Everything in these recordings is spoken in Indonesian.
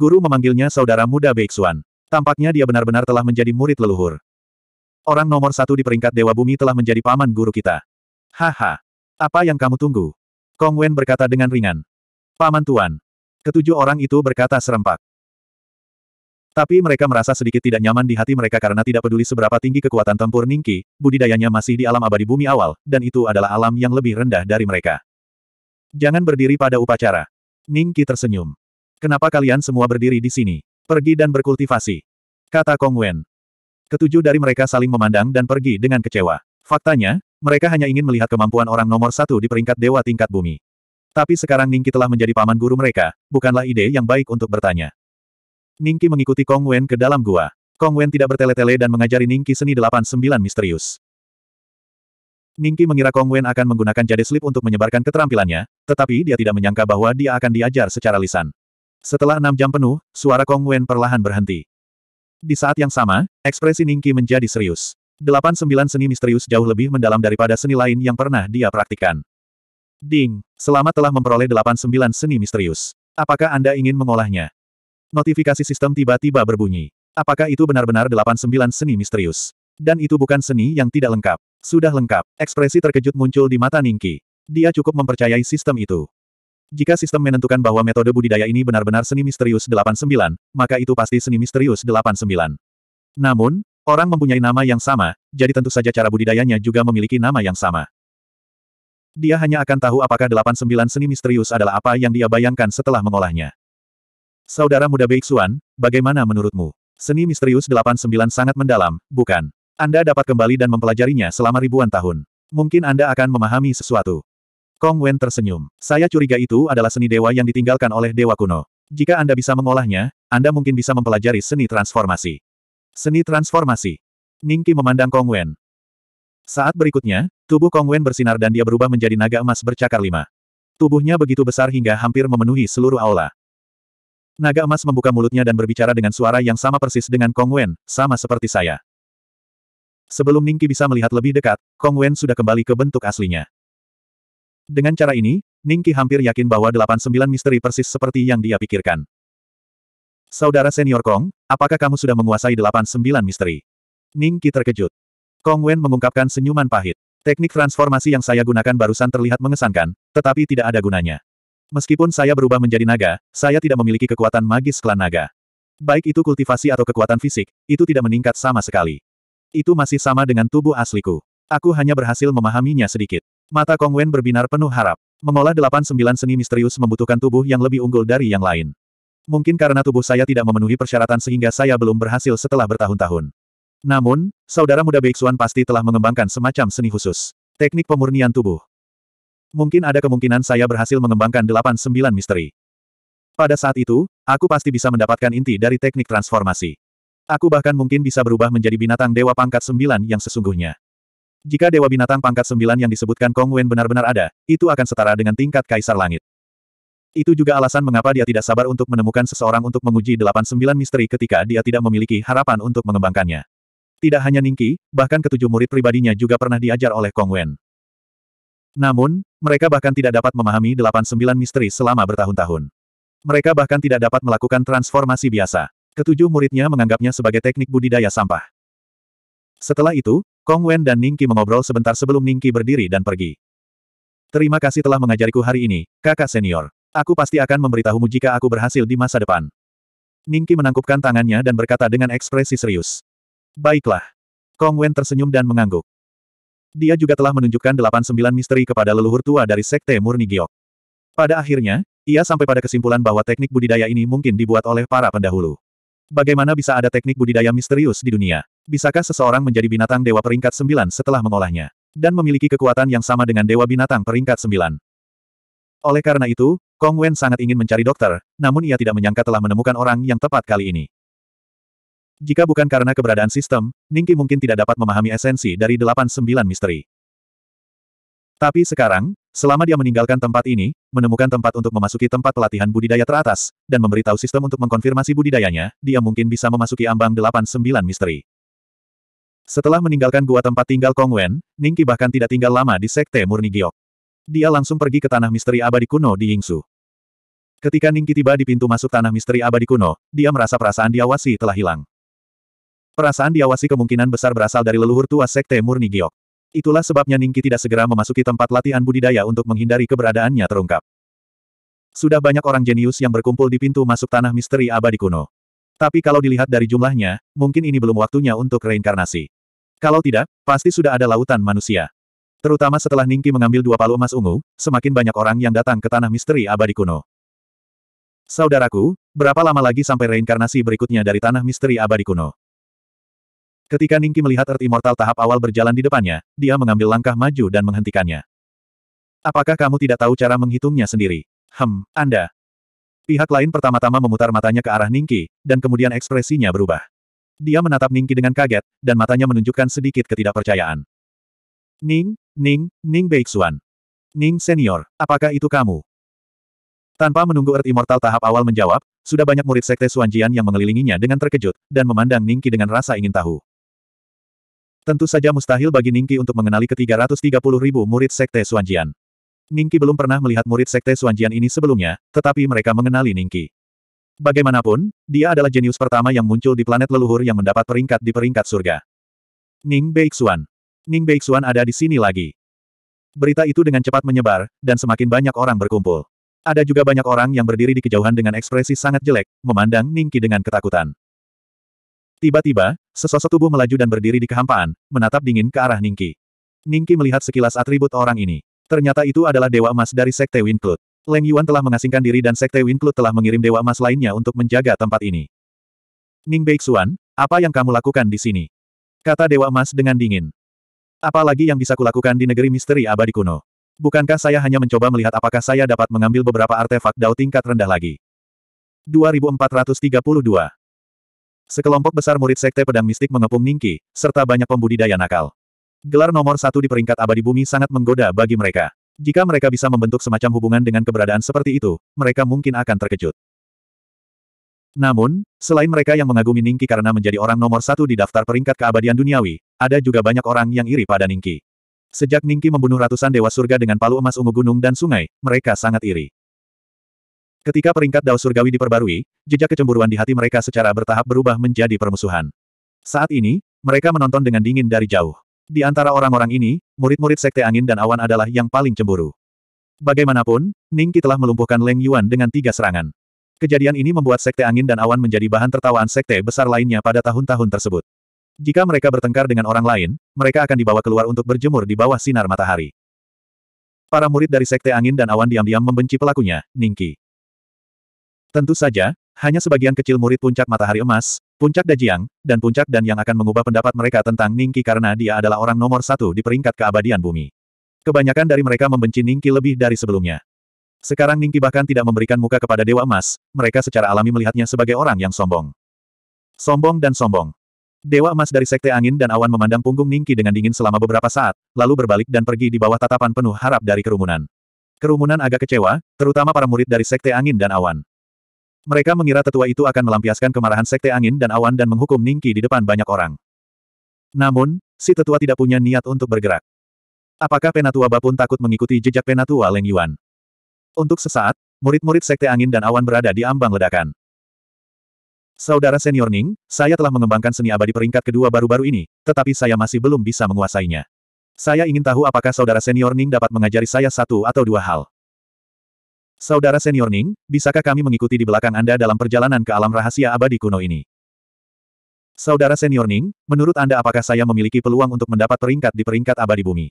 Guru memanggilnya saudara muda Beixuan. Tampaknya dia benar-benar telah menjadi murid leluhur. Orang nomor satu di peringkat Dewa Bumi telah menjadi paman guru kita. Haha. Apa yang kamu tunggu? Kong Wen berkata dengan ringan. Paman Tuan. Ketujuh orang itu berkata serempak. Tapi mereka merasa sedikit tidak nyaman di hati mereka karena tidak peduli seberapa tinggi kekuatan tempur Ningki, budidayanya masih di alam abadi bumi awal, dan itu adalah alam yang lebih rendah dari mereka. Jangan berdiri pada upacara. Ningki tersenyum. Kenapa kalian semua berdiri di sini? Pergi dan berkultivasi. Kata Kong Wen. Ketujuh dari mereka saling memandang dan pergi dengan kecewa. Faktanya, mereka hanya ingin melihat kemampuan orang nomor satu di peringkat dewa tingkat bumi. Tapi sekarang Ningki telah menjadi paman guru mereka, bukanlah ide yang baik untuk bertanya. Ningki mengikuti Kong Wen ke dalam gua. Kong Wen tidak bertele-tele dan mengajari Ningki seni delapan sembilan misterius. Ningki mengira Kong Wen akan menggunakan jade slip untuk menyebarkan keterampilannya, tetapi dia tidak menyangka bahwa dia akan diajar secara lisan. Setelah enam jam penuh, suara Kong Wen perlahan berhenti. Di saat yang sama, ekspresi Ningki menjadi serius. Delapan sembilan seni misterius jauh lebih mendalam daripada seni lain yang pernah dia praktikkan. Ding, selamat telah memperoleh delapan sembilan seni misterius. Apakah Anda ingin mengolahnya? Notifikasi sistem tiba-tiba berbunyi. Apakah itu benar-benar 89 seni misterius? Dan itu bukan seni yang tidak lengkap. Sudah lengkap. Ekspresi terkejut muncul di mata Ningki. Dia cukup mempercayai sistem itu. Jika sistem menentukan bahwa metode budidaya ini benar-benar seni misterius 89, maka itu pasti seni misterius 89. Namun, orang mempunyai nama yang sama, jadi tentu saja cara budidayanya juga memiliki nama yang sama. Dia hanya akan tahu apakah 89 seni misterius adalah apa yang dia bayangkan setelah mengolahnya. Saudara muda Beixuan, bagaimana menurutmu? Seni misterius 89 sangat mendalam, bukan? Anda dapat kembali dan mempelajarinya selama ribuan tahun. Mungkin Anda akan memahami sesuatu. Kong Wen tersenyum. Saya curiga itu adalah seni dewa yang ditinggalkan oleh dewa kuno. Jika Anda bisa mengolahnya, Anda mungkin bisa mempelajari seni transformasi. Seni transformasi. Ningki memandang Kong Wen. Saat berikutnya, tubuh Kong Wen bersinar dan dia berubah menjadi naga emas bercakar lima. Tubuhnya begitu besar hingga hampir memenuhi seluruh aula. Naga emas membuka mulutnya dan berbicara dengan suara yang sama persis dengan Kong Wen, sama seperti saya. Sebelum Ningki bisa melihat lebih dekat, Kong Wen sudah kembali ke bentuk aslinya. Dengan cara ini, Ningki hampir yakin bahwa delapan sembilan misteri persis seperti yang dia pikirkan. Saudara senior Kong, apakah kamu sudah menguasai delapan sembilan misteri? Ningki terkejut. Kong Wen mengungkapkan senyuman pahit. Teknik transformasi yang saya gunakan barusan terlihat mengesankan, tetapi tidak ada gunanya. Meskipun saya berubah menjadi naga, saya tidak memiliki kekuatan magis klan naga. Baik itu kultivasi atau kekuatan fisik, itu tidak meningkat sama sekali. Itu masih sama dengan tubuh asliku. Aku hanya berhasil memahaminya sedikit. Mata Kong Wen berbinar penuh harap. Mengolah delapan sembilan seni misterius membutuhkan tubuh yang lebih unggul dari yang lain. Mungkin karena tubuh saya tidak memenuhi persyaratan sehingga saya belum berhasil setelah bertahun-tahun. Namun, saudara muda Beixuan pasti telah mengembangkan semacam seni khusus. Teknik pemurnian tubuh. Mungkin ada kemungkinan saya berhasil mengembangkan delapan sembilan misteri. Pada saat itu, aku pasti bisa mendapatkan inti dari teknik transformasi. Aku bahkan mungkin bisa berubah menjadi binatang dewa pangkat sembilan yang sesungguhnya. Jika dewa binatang pangkat sembilan yang disebutkan Kong Wen benar-benar ada, itu akan setara dengan tingkat Kaisar Langit. Itu juga alasan mengapa dia tidak sabar untuk menemukan seseorang untuk menguji delapan sembilan misteri ketika dia tidak memiliki harapan untuk mengembangkannya. Tidak hanya Ningki, bahkan ketujuh murid pribadinya juga pernah diajar oleh Kong Wen. Namun, mereka bahkan tidak dapat memahami delapan sembilan misteri selama bertahun-tahun. Mereka bahkan tidak dapat melakukan transformasi biasa. Ketujuh muridnya menganggapnya sebagai teknik budidaya sampah. Setelah itu, Kong Wen dan Ningki mengobrol sebentar sebelum Ningki berdiri dan pergi. Terima kasih telah mengajariku hari ini, kakak senior. Aku pasti akan memberitahumu jika aku berhasil di masa depan. Ningki menangkupkan tangannya dan berkata dengan ekspresi serius. Baiklah. Kong Wen tersenyum dan mengangguk. Dia juga telah menunjukkan delapan sembilan misteri kepada leluhur tua dari Sekte Murni Giok. Pada akhirnya, ia sampai pada kesimpulan bahwa teknik budidaya ini mungkin dibuat oleh para pendahulu. Bagaimana bisa ada teknik budidaya misterius di dunia? Bisakah seseorang menjadi binatang dewa peringkat sembilan setelah mengolahnya? Dan memiliki kekuatan yang sama dengan dewa binatang peringkat sembilan. Oleh karena itu, Kong Wen sangat ingin mencari dokter, namun ia tidak menyangka telah menemukan orang yang tepat kali ini. Jika bukan karena keberadaan sistem, Ningki mungkin tidak dapat memahami esensi dari delapan sembilan misteri. Tapi sekarang, selama dia meninggalkan tempat ini, menemukan tempat untuk memasuki tempat pelatihan budidaya teratas, dan memberitahu sistem untuk mengkonfirmasi budidayanya, dia mungkin bisa memasuki ambang delapan sembilan misteri. Setelah meninggalkan gua tempat tinggal Kong Wen, Ningki bahkan tidak tinggal lama di Sekte Murni Giok. Dia langsung pergi ke tanah misteri abadi kuno di Yingsu. Ketika Ningki tiba di pintu masuk tanah misteri abadi kuno, dia merasa perasaan diawasi telah hilang. Perasaan diawasi kemungkinan besar berasal dari leluhur tua Sekte Murni Giok. Itulah sebabnya Ningki tidak segera memasuki tempat latihan budidaya untuk menghindari keberadaannya terungkap. Sudah banyak orang jenius yang berkumpul di pintu masuk tanah misteri abadi kuno. Tapi kalau dilihat dari jumlahnya, mungkin ini belum waktunya untuk reinkarnasi. Kalau tidak, pasti sudah ada lautan manusia. Terutama setelah Ningki mengambil dua palu emas ungu, semakin banyak orang yang datang ke tanah misteri abadi kuno. Saudaraku, berapa lama lagi sampai reinkarnasi berikutnya dari tanah misteri abadi kuno? Ketika Ningki melihat Earth Immortal tahap awal berjalan di depannya, dia mengambil langkah maju dan menghentikannya. Apakah kamu tidak tahu cara menghitungnya sendiri? Hem, Anda. Pihak lain pertama-tama memutar matanya ke arah Ningki, dan kemudian ekspresinya berubah. Dia menatap Ningki dengan kaget, dan matanya menunjukkan sedikit ketidakpercayaan. Ning, Ning, Ning Beixuan. Ning Senior, apakah itu kamu? Tanpa menunggu Earth Immortal tahap awal menjawab, sudah banyak murid Sekte Suanjian yang mengelilinginya dengan terkejut, dan memandang Ningki dengan rasa ingin tahu. Tentu saja mustahil bagi Ningki untuk mengenali ke-330 ribu murid Sekte Suanjian. Ningki belum pernah melihat murid Sekte Suanjian ini sebelumnya, tetapi mereka mengenali Ningki. Bagaimanapun, dia adalah jenius pertama yang muncul di planet leluhur yang mendapat peringkat di peringkat surga. Ning Beixuan. Ning Beixuan ada di sini lagi. Berita itu dengan cepat menyebar, dan semakin banyak orang berkumpul. Ada juga banyak orang yang berdiri di kejauhan dengan ekspresi sangat jelek, memandang Ningki dengan ketakutan. Tiba-tiba, sesosok tubuh melaju dan berdiri di kehampaan, menatap dingin ke arah Ningki. Ningki melihat sekilas atribut orang ini. Ternyata itu adalah Dewa Emas dari Sekte Winclut. Leng Yuan telah mengasingkan diri dan Sekte Winclut telah mengirim Dewa Emas lainnya untuk menjaga tempat ini. Ning Beixuan, apa yang kamu lakukan di sini? Kata Dewa Emas dengan dingin. Apalagi yang bisa kulakukan di negeri misteri abadi kuno? Bukankah saya hanya mencoba melihat apakah saya dapat mengambil beberapa artefak dao tingkat rendah lagi? 2432 Sekelompok besar murid Sekte Pedang Mistik mengepung Ningki, serta banyak pembudidaya nakal. Gelar nomor satu di peringkat abadi bumi sangat menggoda bagi mereka. Jika mereka bisa membentuk semacam hubungan dengan keberadaan seperti itu, mereka mungkin akan terkejut. Namun, selain mereka yang mengagumi Ningki karena menjadi orang nomor satu di daftar peringkat keabadian duniawi, ada juga banyak orang yang iri pada Ningki. Sejak Ningki membunuh ratusan dewa surga dengan palu emas ungu gunung dan sungai, mereka sangat iri. Ketika peringkat Dao Surgawi diperbarui, jejak kecemburuan di hati mereka secara bertahap berubah menjadi permusuhan. Saat ini, mereka menonton dengan dingin dari jauh. Di antara orang-orang ini, murid-murid Sekte Angin dan Awan adalah yang paling cemburu. Bagaimanapun, Ningki telah melumpuhkan Leng Yuan dengan tiga serangan. Kejadian ini membuat Sekte Angin dan Awan menjadi bahan tertawaan sekte besar lainnya pada tahun-tahun tersebut. Jika mereka bertengkar dengan orang lain, mereka akan dibawa keluar untuk berjemur di bawah sinar matahari. Para murid dari Sekte Angin dan Awan diam-diam membenci pelakunya, Ningki. Tentu saja, hanya sebagian kecil murid puncak matahari emas, Puncak Dajiang, dan Puncak dan yang akan mengubah pendapat mereka tentang Ningki karena dia adalah orang nomor satu di peringkat keabadian bumi. Kebanyakan dari mereka membenci Ningki lebih dari sebelumnya. Sekarang Ningki bahkan tidak memberikan muka kepada Dewa Emas, mereka secara alami melihatnya sebagai orang yang sombong. Sombong dan sombong. Dewa Emas dari Sekte Angin dan Awan memandang punggung Ningki dengan dingin selama beberapa saat, lalu berbalik dan pergi di bawah tatapan penuh harap dari kerumunan. Kerumunan agak kecewa, terutama para murid dari Sekte Angin dan Awan. Mereka mengira tetua itu akan melampiaskan kemarahan Sekte Angin dan Awan dan menghukum Ningki di depan banyak orang. Namun, si tetua tidak punya niat untuk bergerak. Apakah Penatua Bapun takut mengikuti jejak Penatua Leng Yuan? Untuk sesaat, murid-murid Sekte Angin dan Awan berada di ambang ledakan. Saudara senior Ning, saya telah mengembangkan seni abadi peringkat kedua baru-baru ini, tetapi saya masih belum bisa menguasainya. Saya ingin tahu apakah saudara senior Ning dapat mengajari saya satu atau dua hal. Saudara senior Ning, bisakah kami mengikuti di belakang Anda dalam perjalanan ke alam rahasia abadi kuno ini? Saudara senior Ning, menurut Anda apakah saya memiliki peluang untuk mendapat peringkat di peringkat abadi bumi?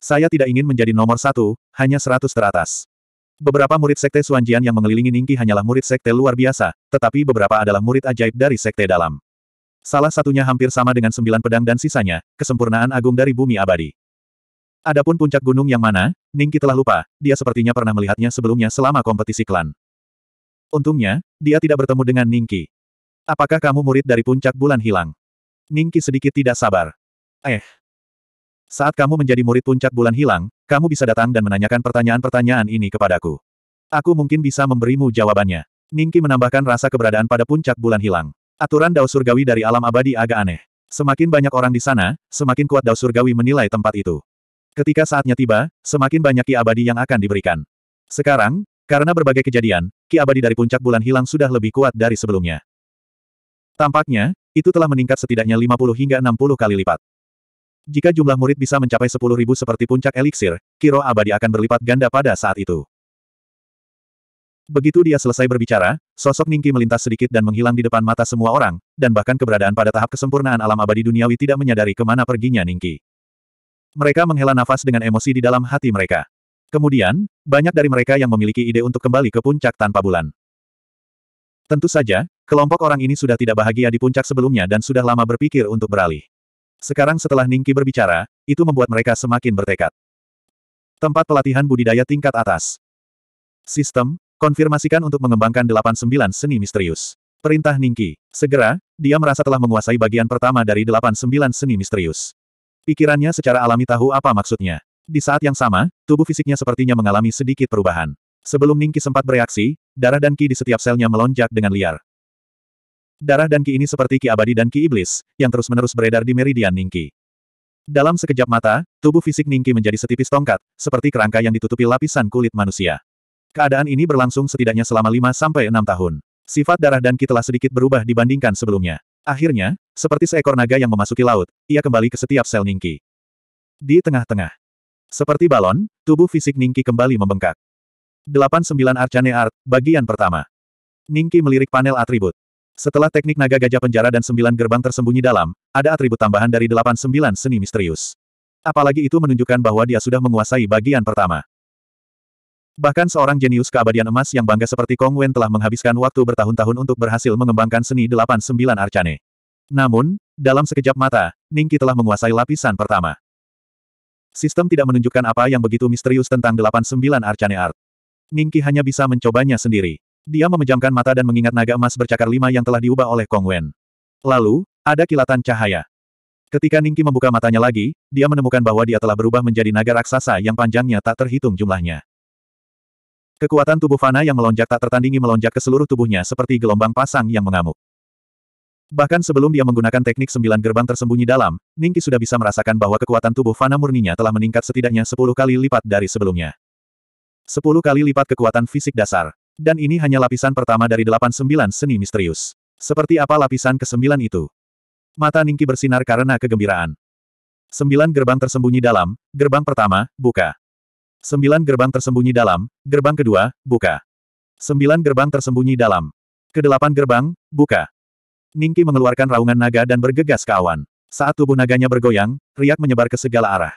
Saya tidak ingin menjadi nomor satu, hanya seratus teratas. Beberapa murid sekte Suanjian yang mengelilingi Ningki hanyalah murid sekte luar biasa, tetapi beberapa adalah murid ajaib dari sekte dalam. Salah satunya hampir sama dengan sembilan pedang dan sisanya, kesempurnaan agung dari bumi abadi. Adapun puncak gunung yang mana, Ningki telah lupa, dia sepertinya pernah melihatnya sebelumnya selama kompetisi klan. Untungnya, dia tidak bertemu dengan Ningki. Apakah kamu murid dari puncak bulan hilang? Ningki sedikit tidak sabar. Eh. Saat kamu menjadi murid puncak bulan hilang, kamu bisa datang dan menanyakan pertanyaan-pertanyaan ini kepadaku. Aku mungkin bisa memberimu jawabannya. Ningki menambahkan rasa keberadaan pada puncak bulan hilang. Aturan Dao Surgawi dari alam abadi agak aneh. Semakin banyak orang di sana, semakin kuat Dao Surgawi menilai tempat itu. Ketika saatnya tiba, semakin banyak ki abadi yang akan diberikan. Sekarang, Karena berbagai kejadian, ki abadi dari puncak bulan hilang sudah lebih kuat dari sebelumnya. Tampaknya, itu telah meningkat setidaknya 50 hingga 60 kali lipat. Jika jumlah murid bisa mencapai 10.000 seperti puncak eliksir, kiro abadi akan berlipat ganda pada saat itu. Begitu dia selesai berbicara, sosok Ningki melintas sedikit dan menghilang di depan mata semua orang, dan bahkan keberadaan pada tahap kesempurnaan alam abadi duniawi tidak menyadari ke mana perginya Ningki. Mereka menghela nafas dengan emosi di dalam hati mereka. Kemudian, banyak dari mereka yang memiliki ide untuk kembali ke puncak tanpa bulan. Tentu saja, kelompok orang ini sudah tidak bahagia di puncak sebelumnya dan sudah lama berpikir untuk beralih. Sekarang setelah Ningki berbicara, itu membuat mereka semakin bertekad. Tempat pelatihan budidaya tingkat atas. Sistem, konfirmasikan untuk mengembangkan 89 seni misterius. Perintah Ningki. Segera, dia merasa telah menguasai bagian pertama dari 89 seni misterius. Pikirannya secara alami tahu apa maksudnya. Di saat yang sama, tubuh fisiknya sepertinya mengalami sedikit perubahan. Sebelum Ningki sempat bereaksi, darah dan ki di setiap selnya melonjak dengan liar. Darah dan ki ini seperti ki abadi dan ki iblis, yang terus-menerus beredar di meridian Ningki. Dalam sekejap mata, tubuh fisik Ningki menjadi setipis tongkat, seperti kerangka yang ditutupi lapisan kulit manusia. Keadaan ini berlangsung setidaknya selama 5-6 tahun. Sifat darah dan ki telah sedikit berubah dibandingkan sebelumnya. Akhirnya, seperti seekor naga yang memasuki laut, ia kembali ke setiap sel Ningki. Di tengah-tengah, seperti balon, tubuh fisik Ningki kembali membengkak. 89 Arcane Art, bagian pertama. Ningki melirik panel atribut. Setelah teknik naga gajah penjara dan sembilan gerbang tersembunyi dalam, ada atribut tambahan dari 89 seni misterius. Apalagi itu menunjukkan bahwa dia sudah menguasai bagian pertama. Bahkan seorang jenius keabadian emas yang bangga seperti Kong Wen telah menghabiskan waktu bertahun-tahun untuk berhasil mengembangkan seni 89 Arcane. Namun, dalam sekejap mata, Ningki telah menguasai lapisan pertama. Sistem tidak menunjukkan apa yang begitu misterius tentang 89 Arcane Art. Ningki hanya bisa mencobanya sendiri. Dia memejamkan mata dan mengingat naga emas bercakar lima yang telah diubah oleh Kong Wen. Lalu, ada kilatan cahaya. Ketika Ningki membuka matanya lagi, dia menemukan bahwa dia telah berubah menjadi naga raksasa yang panjangnya tak terhitung jumlahnya. Kekuatan tubuh Fana yang melonjak tak tertandingi melonjak ke seluruh tubuhnya seperti gelombang pasang yang mengamuk. Bahkan sebelum dia menggunakan teknik sembilan gerbang tersembunyi dalam, Ningki sudah bisa merasakan bahwa kekuatan tubuh fana murninya telah meningkat setidaknya sepuluh kali lipat dari sebelumnya. Sepuluh kali lipat kekuatan fisik dasar. Dan ini hanya lapisan pertama dari delapan sembilan seni misterius. Seperti apa lapisan kesembilan itu? Mata Ningki bersinar karena kegembiraan. Sembilan gerbang tersembunyi dalam, gerbang pertama, buka. Sembilan gerbang tersembunyi dalam, gerbang kedua, buka. Sembilan gerbang tersembunyi dalam. Kedelapan gerbang, buka. Ningki mengeluarkan raungan naga dan bergegas ke awan. Saat tubuh naganya bergoyang, riak menyebar ke segala arah.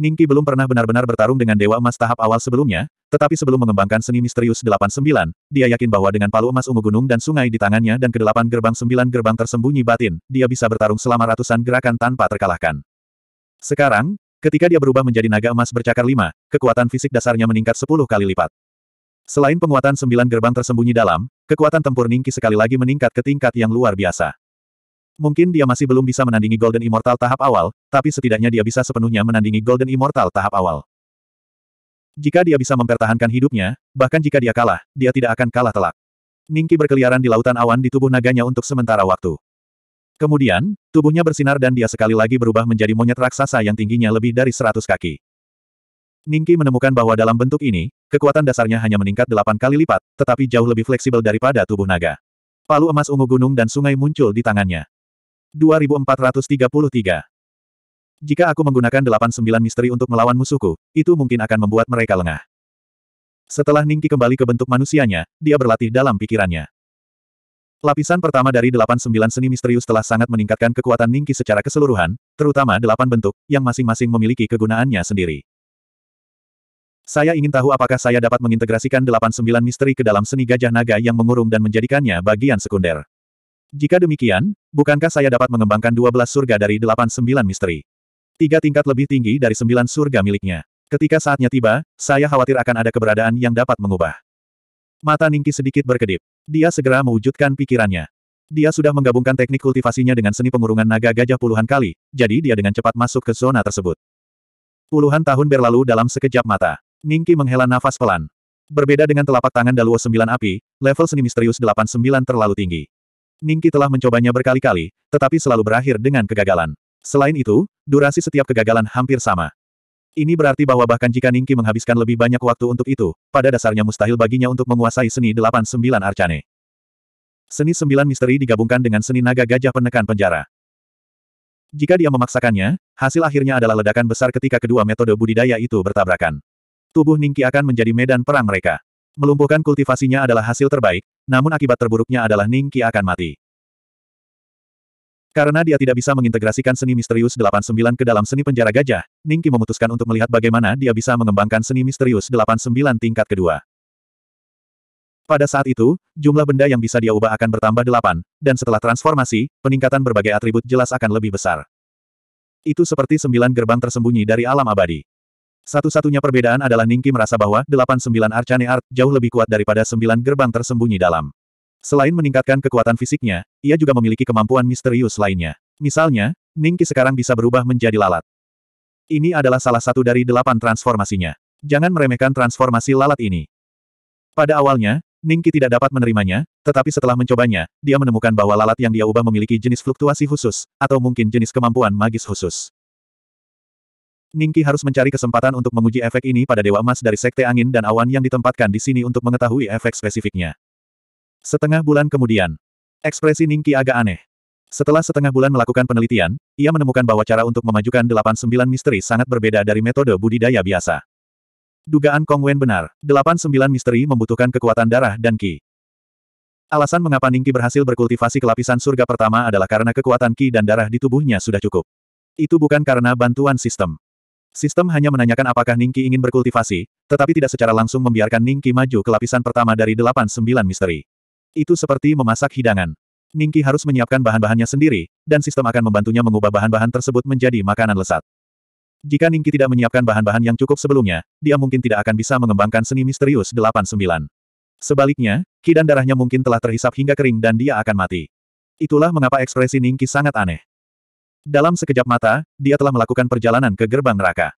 Ningki belum pernah benar-benar bertarung dengan Dewa Emas tahap awal sebelumnya, tetapi sebelum mengembangkan seni misterius 89, dia yakin bahwa dengan palu emas ungu gunung dan sungai di tangannya dan kedelapan gerbang sembilan gerbang tersembunyi batin, dia bisa bertarung selama ratusan gerakan tanpa terkalahkan. Sekarang, ketika dia berubah menjadi naga emas bercakar lima, kekuatan fisik dasarnya meningkat sepuluh kali lipat. Selain penguatan sembilan gerbang tersembunyi dalam, kekuatan tempur Ningki sekali lagi meningkat ke tingkat yang luar biasa. Mungkin dia masih belum bisa menandingi Golden Immortal tahap awal, tapi setidaknya dia bisa sepenuhnya menandingi Golden Immortal tahap awal. Jika dia bisa mempertahankan hidupnya, bahkan jika dia kalah, dia tidak akan kalah telak. Ningki berkeliaran di lautan awan di tubuh naganya untuk sementara waktu. Kemudian, tubuhnya bersinar dan dia sekali lagi berubah menjadi monyet raksasa yang tingginya lebih dari seratus kaki. Ningki menemukan bahwa dalam bentuk ini, kekuatan dasarnya hanya meningkat delapan kali lipat, tetapi jauh lebih fleksibel daripada tubuh naga. Palu emas ungu gunung dan sungai muncul di tangannya. 2433 Jika aku menggunakan delapan sembilan misteri untuk melawan musuhku, itu mungkin akan membuat mereka lengah. Setelah Ningki kembali ke bentuk manusianya, dia berlatih dalam pikirannya. Lapisan pertama dari delapan sembilan seni misterius telah sangat meningkatkan kekuatan Ningki secara keseluruhan, terutama delapan bentuk, yang masing-masing memiliki kegunaannya sendiri. Saya ingin tahu apakah saya dapat mengintegrasikan delapan sembilan misteri ke dalam seni gajah naga yang mengurung dan menjadikannya bagian sekunder. Jika demikian, bukankah saya dapat mengembangkan dua belas surga dari delapan sembilan misteri? Tiga tingkat lebih tinggi dari sembilan surga miliknya. Ketika saatnya tiba, saya khawatir akan ada keberadaan yang dapat mengubah. Mata Ningki sedikit berkedip. Dia segera mewujudkan pikirannya. Dia sudah menggabungkan teknik kultivasinya dengan seni pengurungan naga gajah puluhan kali, jadi dia dengan cepat masuk ke zona tersebut. Puluhan tahun berlalu dalam sekejap mata. Ningki menghela nafas pelan. Berbeda dengan telapak tangan Daluo Sembilan Api, level seni misterius delapan sembilan terlalu tinggi. Ningki telah mencobanya berkali-kali, tetapi selalu berakhir dengan kegagalan. Selain itu, durasi setiap kegagalan hampir sama. Ini berarti bahwa bahkan jika Ningki menghabiskan lebih banyak waktu untuk itu, pada dasarnya mustahil baginya untuk menguasai seni delapan sembilan arcane. Seni sembilan misteri digabungkan dengan seni naga gajah penekan penjara. Jika dia memaksakannya, hasil akhirnya adalah ledakan besar ketika kedua metode budidaya itu bertabrakan. Tubuh Ningki akan menjadi medan perang mereka. Melumpuhkan kultivasinya adalah hasil terbaik, namun akibat terburuknya adalah Ningki akan mati. Karena dia tidak bisa mengintegrasikan seni misterius 89 ke dalam seni penjara gajah, Ningki memutuskan untuk melihat bagaimana dia bisa mengembangkan seni misterius 89 tingkat kedua. Pada saat itu, jumlah benda yang bisa dia ubah akan bertambah 8, dan setelah transformasi, peningkatan berbagai atribut jelas akan lebih besar. Itu seperti sembilan gerbang tersembunyi dari alam abadi. Satu-satunya perbedaan adalah Ningki merasa bahwa 89 Arcane Art jauh lebih kuat daripada sembilan gerbang tersembunyi dalam. Selain meningkatkan kekuatan fisiknya, ia juga memiliki kemampuan misterius lainnya. Misalnya, Ningki sekarang bisa berubah menjadi lalat. Ini adalah salah satu dari delapan transformasinya. Jangan meremehkan transformasi lalat ini. Pada awalnya, Ningki tidak dapat menerimanya, tetapi setelah mencobanya, dia menemukan bahwa lalat yang dia ubah memiliki jenis fluktuasi khusus, atau mungkin jenis kemampuan magis khusus. Ningki harus mencari kesempatan untuk menguji efek ini pada Dewa Emas dari Sekte Angin dan Awan yang ditempatkan di sini untuk mengetahui efek spesifiknya. Setengah bulan kemudian, ekspresi Ningki agak aneh. Setelah setengah bulan melakukan penelitian, ia menemukan bahwa cara untuk memajukan 89 misteri sangat berbeda dari metode budidaya biasa. Dugaan Kong Wen benar, 89 misteri membutuhkan kekuatan darah dan ki. Alasan mengapa Ningki berhasil berkultivasi ke lapisan surga pertama adalah karena kekuatan ki dan darah di tubuhnya sudah cukup. Itu bukan karena bantuan sistem. Sistem hanya menanyakan apakah Ningki ingin berkultivasi, tetapi tidak secara langsung membiarkan Ningki maju ke lapisan pertama dari 89 misteri. Itu seperti memasak hidangan. Ningki harus menyiapkan bahan-bahannya sendiri, dan sistem akan membantunya mengubah bahan-bahan tersebut menjadi makanan lesat. Jika Ningki tidak menyiapkan bahan-bahan yang cukup sebelumnya, dia mungkin tidak akan bisa mengembangkan seni misterius 89. Sebaliknya, ki dan darahnya mungkin telah terhisap hingga kering dan dia akan mati. Itulah mengapa ekspresi Ningki sangat aneh. Dalam sekejap mata, dia telah melakukan perjalanan ke gerbang neraka.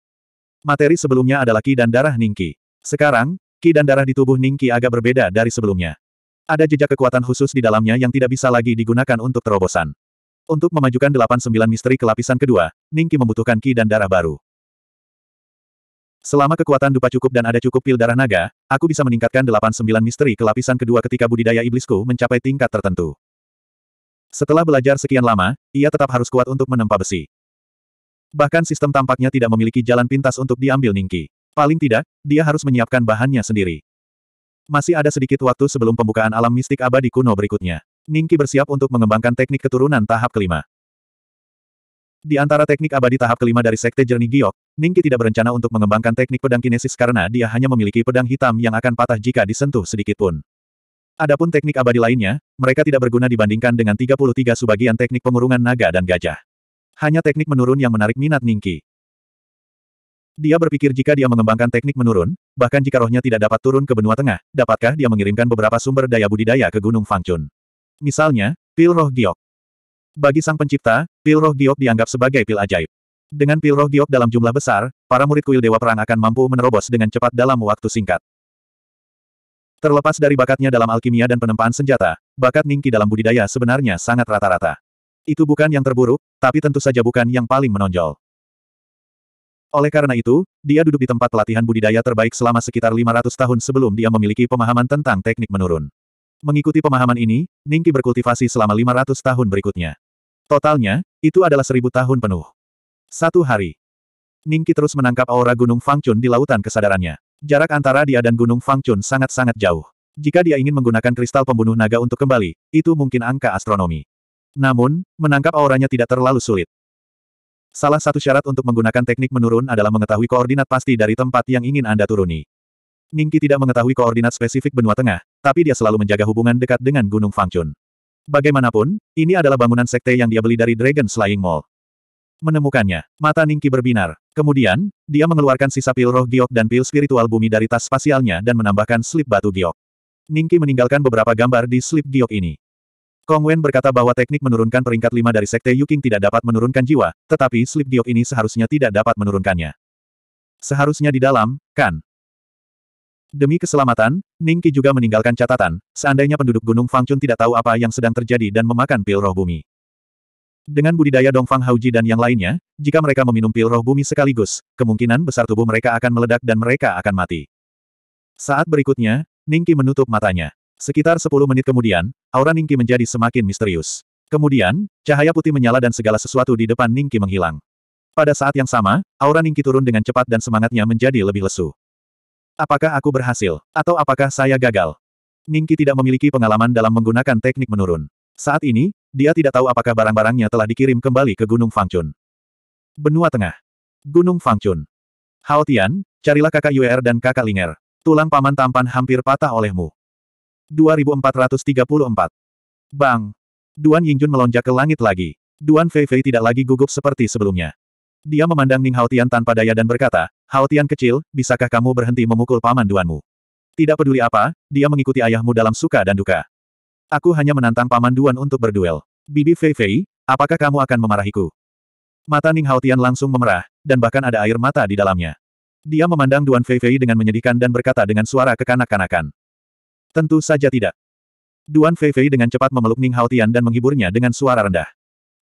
Materi sebelumnya adalah ki dan darah Ningki. Sekarang, ki dan darah di tubuh Ningki agak berbeda dari sebelumnya. Ada jejak kekuatan khusus di dalamnya yang tidak bisa lagi digunakan untuk terobosan. Untuk memajukan delapan sembilan misteri ke lapisan kedua, Ningki membutuhkan ki dan darah baru. Selama kekuatan dupa cukup dan ada cukup pil darah naga, aku bisa meningkatkan delapan sembilan misteri ke lapisan kedua ketika budidaya iblisku mencapai tingkat tertentu. Setelah belajar sekian lama, ia tetap harus kuat untuk menempa besi. Bahkan sistem tampaknya tidak memiliki jalan pintas untuk diambil Ningki. Paling tidak, dia harus menyiapkan bahannya sendiri. Masih ada sedikit waktu sebelum pembukaan alam mistik abadi kuno berikutnya. Ningki bersiap untuk mengembangkan teknik keturunan tahap kelima. Di antara teknik abadi tahap kelima dari Sekte Jernih Giok, Ningki tidak berencana untuk mengembangkan teknik pedang kinesis karena dia hanya memiliki pedang hitam yang akan patah jika disentuh sedikit pun. Adapun teknik abadi lainnya, mereka tidak berguna dibandingkan dengan 33 subagian teknik pengurungan naga dan gajah. Hanya teknik menurun yang menarik minat Ningki. Dia berpikir jika dia mengembangkan teknik menurun, bahkan jika rohnya tidak dapat turun ke benua tengah, dapatkah dia mengirimkan beberapa sumber daya budidaya ke Gunung Fangchun? Misalnya, pil roh giok. Bagi sang pencipta, pil roh giok dianggap sebagai pil ajaib. Dengan pil roh giok dalam jumlah besar, para murid kuil Dewa Perang akan mampu menerobos dengan cepat dalam waktu singkat. Terlepas dari bakatnya dalam alkimia dan penempaan senjata, bakat Ningki dalam budidaya sebenarnya sangat rata-rata. Itu bukan yang terburuk, tapi tentu saja bukan yang paling menonjol. Oleh karena itu, dia duduk di tempat pelatihan budidaya terbaik selama sekitar 500 tahun sebelum dia memiliki pemahaman tentang teknik menurun. Mengikuti pemahaman ini, Ningki berkultivasi selama 500 tahun berikutnya. Totalnya, itu adalah seribu tahun penuh. Satu hari. Ningki terus menangkap aura Gunung Fangchun di lautan kesadarannya. Jarak antara dia dan Gunung Fangchun sangat-sangat jauh. Jika dia ingin menggunakan kristal pembunuh naga untuk kembali, itu mungkin angka astronomi. Namun, menangkap auranya tidak terlalu sulit. Salah satu syarat untuk menggunakan teknik menurun adalah mengetahui koordinat pasti dari tempat yang ingin Anda turuni. Ningki tidak mengetahui koordinat spesifik benua tengah, tapi dia selalu menjaga hubungan dekat dengan Gunung Fangchun. Bagaimanapun, ini adalah bangunan sekte yang dia beli dari Dragon Slaying Mall. Menemukannya, mata Ningki berbinar. Kemudian, dia mengeluarkan sisa pil roh giok dan pil spiritual bumi dari tas spasialnya dan menambahkan slip batu giok. Ningki meninggalkan beberapa gambar di slip giok ini. Kong Wen berkata bahwa teknik menurunkan peringkat lima dari Sekte Yuking tidak dapat menurunkan jiwa, tetapi slip giok ini seharusnya tidak dapat menurunkannya. Seharusnya di dalam, kan? Demi keselamatan, Ning Qi juga meninggalkan catatan, seandainya penduduk Gunung Fangchun tidak tahu apa yang sedang terjadi dan memakan pil roh bumi. Dengan budidaya Dongfang Hauji dan yang lainnya, jika mereka meminum pil roh bumi sekaligus, kemungkinan besar tubuh mereka akan meledak dan mereka akan mati. Saat berikutnya, Ningki menutup matanya. Sekitar 10 menit kemudian, aura Ningki menjadi semakin misterius. Kemudian, cahaya putih menyala dan segala sesuatu di depan Ningki menghilang. Pada saat yang sama, aura Ningki turun dengan cepat dan semangatnya menjadi lebih lesu. Apakah aku berhasil? Atau apakah saya gagal? Ningki tidak memiliki pengalaman dalam menggunakan teknik menurun. Saat ini, dia tidak tahu apakah barang-barangnya telah dikirim kembali ke Gunung Fangchun. Benua Tengah. Gunung Fangchun. Hao Tian, carilah kakak Yuer dan kakak Linger. Tulang paman tampan hampir patah olehmu. 2434. Bang. Duan Yingjun melonjak ke langit lagi. Duan Fei Fei tidak lagi gugup seperti sebelumnya. Dia memandang Ning Haotian tanpa daya dan berkata, Haotian kecil, bisakah kamu berhenti memukul paman duanmu? Tidak peduli apa, dia mengikuti ayahmu dalam suka dan duka. Aku hanya menantang paman duan untuk berduel. Bibi Fei Fei, apakah kamu akan memarahiku? Mata Ning Haotian langsung memerah, dan bahkan ada air mata di dalamnya. Dia memandang Duan Fei Fei dengan menyedihkan dan berkata dengan suara kekanak-kanakan. Tentu saja tidak. Duan Fei Fei dengan cepat memeluk Ning Haotian dan menghiburnya dengan suara rendah.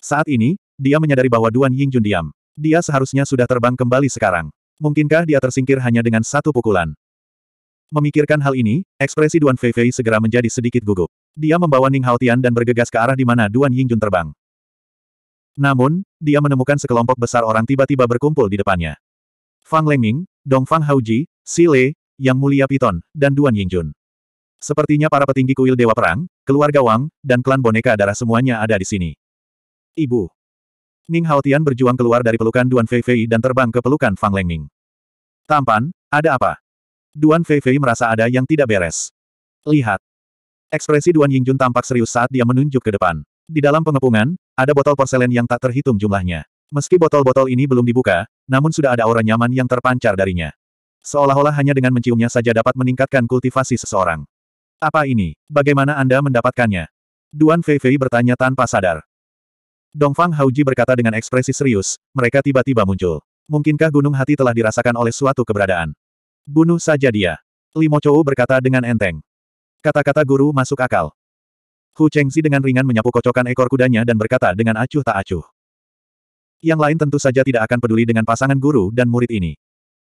Saat ini, dia menyadari bahwa Duan Yingjun diam. Dia seharusnya sudah terbang kembali sekarang. Mungkinkah dia tersingkir hanya dengan satu pukulan? Memikirkan hal ini, ekspresi Duan Feifei segera menjadi sedikit gugup. Dia membawa Ning Haotian dan bergegas ke arah di mana Duan Yingjun terbang. Namun, dia menemukan sekelompok besar orang tiba-tiba berkumpul di depannya. Fang Lengming, Dong Fang Haoji, Si Le, Yang Mulia Piton, dan Duan Yingjun. Sepertinya para petinggi kuil Dewa Perang, keluarga Wang, dan klan boneka darah semuanya ada di sini. Ibu, Ning Haotian berjuang keluar dari pelukan Duan Fei Fei dan terbang ke pelukan Fang Lengming. Tampan, ada apa? Duan Fei Fei merasa ada yang tidak beres. Lihat. Ekspresi Duan Yingjun tampak serius saat dia menunjuk ke depan. Di dalam pengepungan, ada botol porselen yang tak terhitung jumlahnya. Meski botol-botol ini belum dibuka, namun sudah ada aura nyaman yang terpancar darinya. Seolah-olah hanya dengan menciumnya saja dapat meningkatkan kultivasi seseorang. Apa ini? Bagaimana Anda mendapatkannya? Duan Fei Fei bertanya tanpa sadar. Dongfang Haoji berkata dengan ekspresi serius, mereka tiba-tiba muncul. Mungkinkah gunung hati telah dirasakan oleh suatu keberadaan? Bunuh saja dia. Limo Chou berkata dengan enteng. Kata-kata guru masuk akal. Hu Chengzi dengan ringan menyapu kocokan ekor kudanya dan berkata dengan acuh tak acuh. Yang lain tentu saja tidak akan peduli dengan pasangan guru dan murid ini.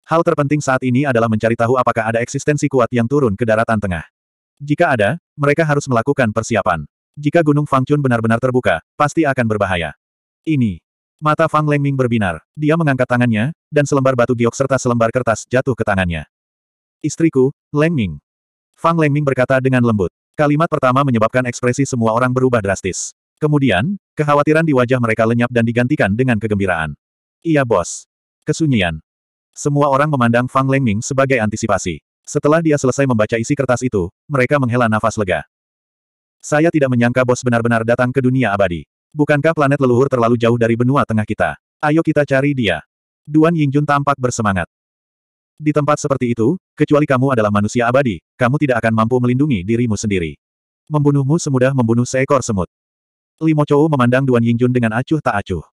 Hal terpenting saat ini adalah mencari tahu apakah ada eksistensi kuat yang turun ke daratan tengah. Jika ada, mereka harus melakukan persiapan. Jika Gunung Fangchun benar-benar terbuka, pasti akan berbahaya. Ini. Mata Fang Lengming berbinar. Dia mengangkat tangannya, dan selembar batu giok serta selembar kertas jatuh ke tangannya. Istriku, Lengming. Fang Lengming berkata dengan lembut. Kalimat pertama menyebabkan ekspresi semua orang berubah drastis. Kemudian, kekhawatiran di wajah mereka lenyap dan digantikan dengan kegembiraan. Iya bos. Kesunyian. Semua orang memandang Fang Lengming sebagai antisipasi. Setelah dia selesai membaca isi kertas itu, mereka menghela nafas lega. Saya tidak menyangka bos benar-benar datang ke dunia abadi. Bukankah planet leluhur terlalu jauh dari benua tengah kita? Ayo kita cari dia. Duan Yingjun tampak bersemangat. Di tempat seperti itu, kecuali kamu adalah manusia abadi, kamu tidak akan mampu melindungi dirimu sendiri. Membunuhmu semudah membunuh seekor semut. Limo Chou memandang Duan Yingjun dengan acuh tak acuh.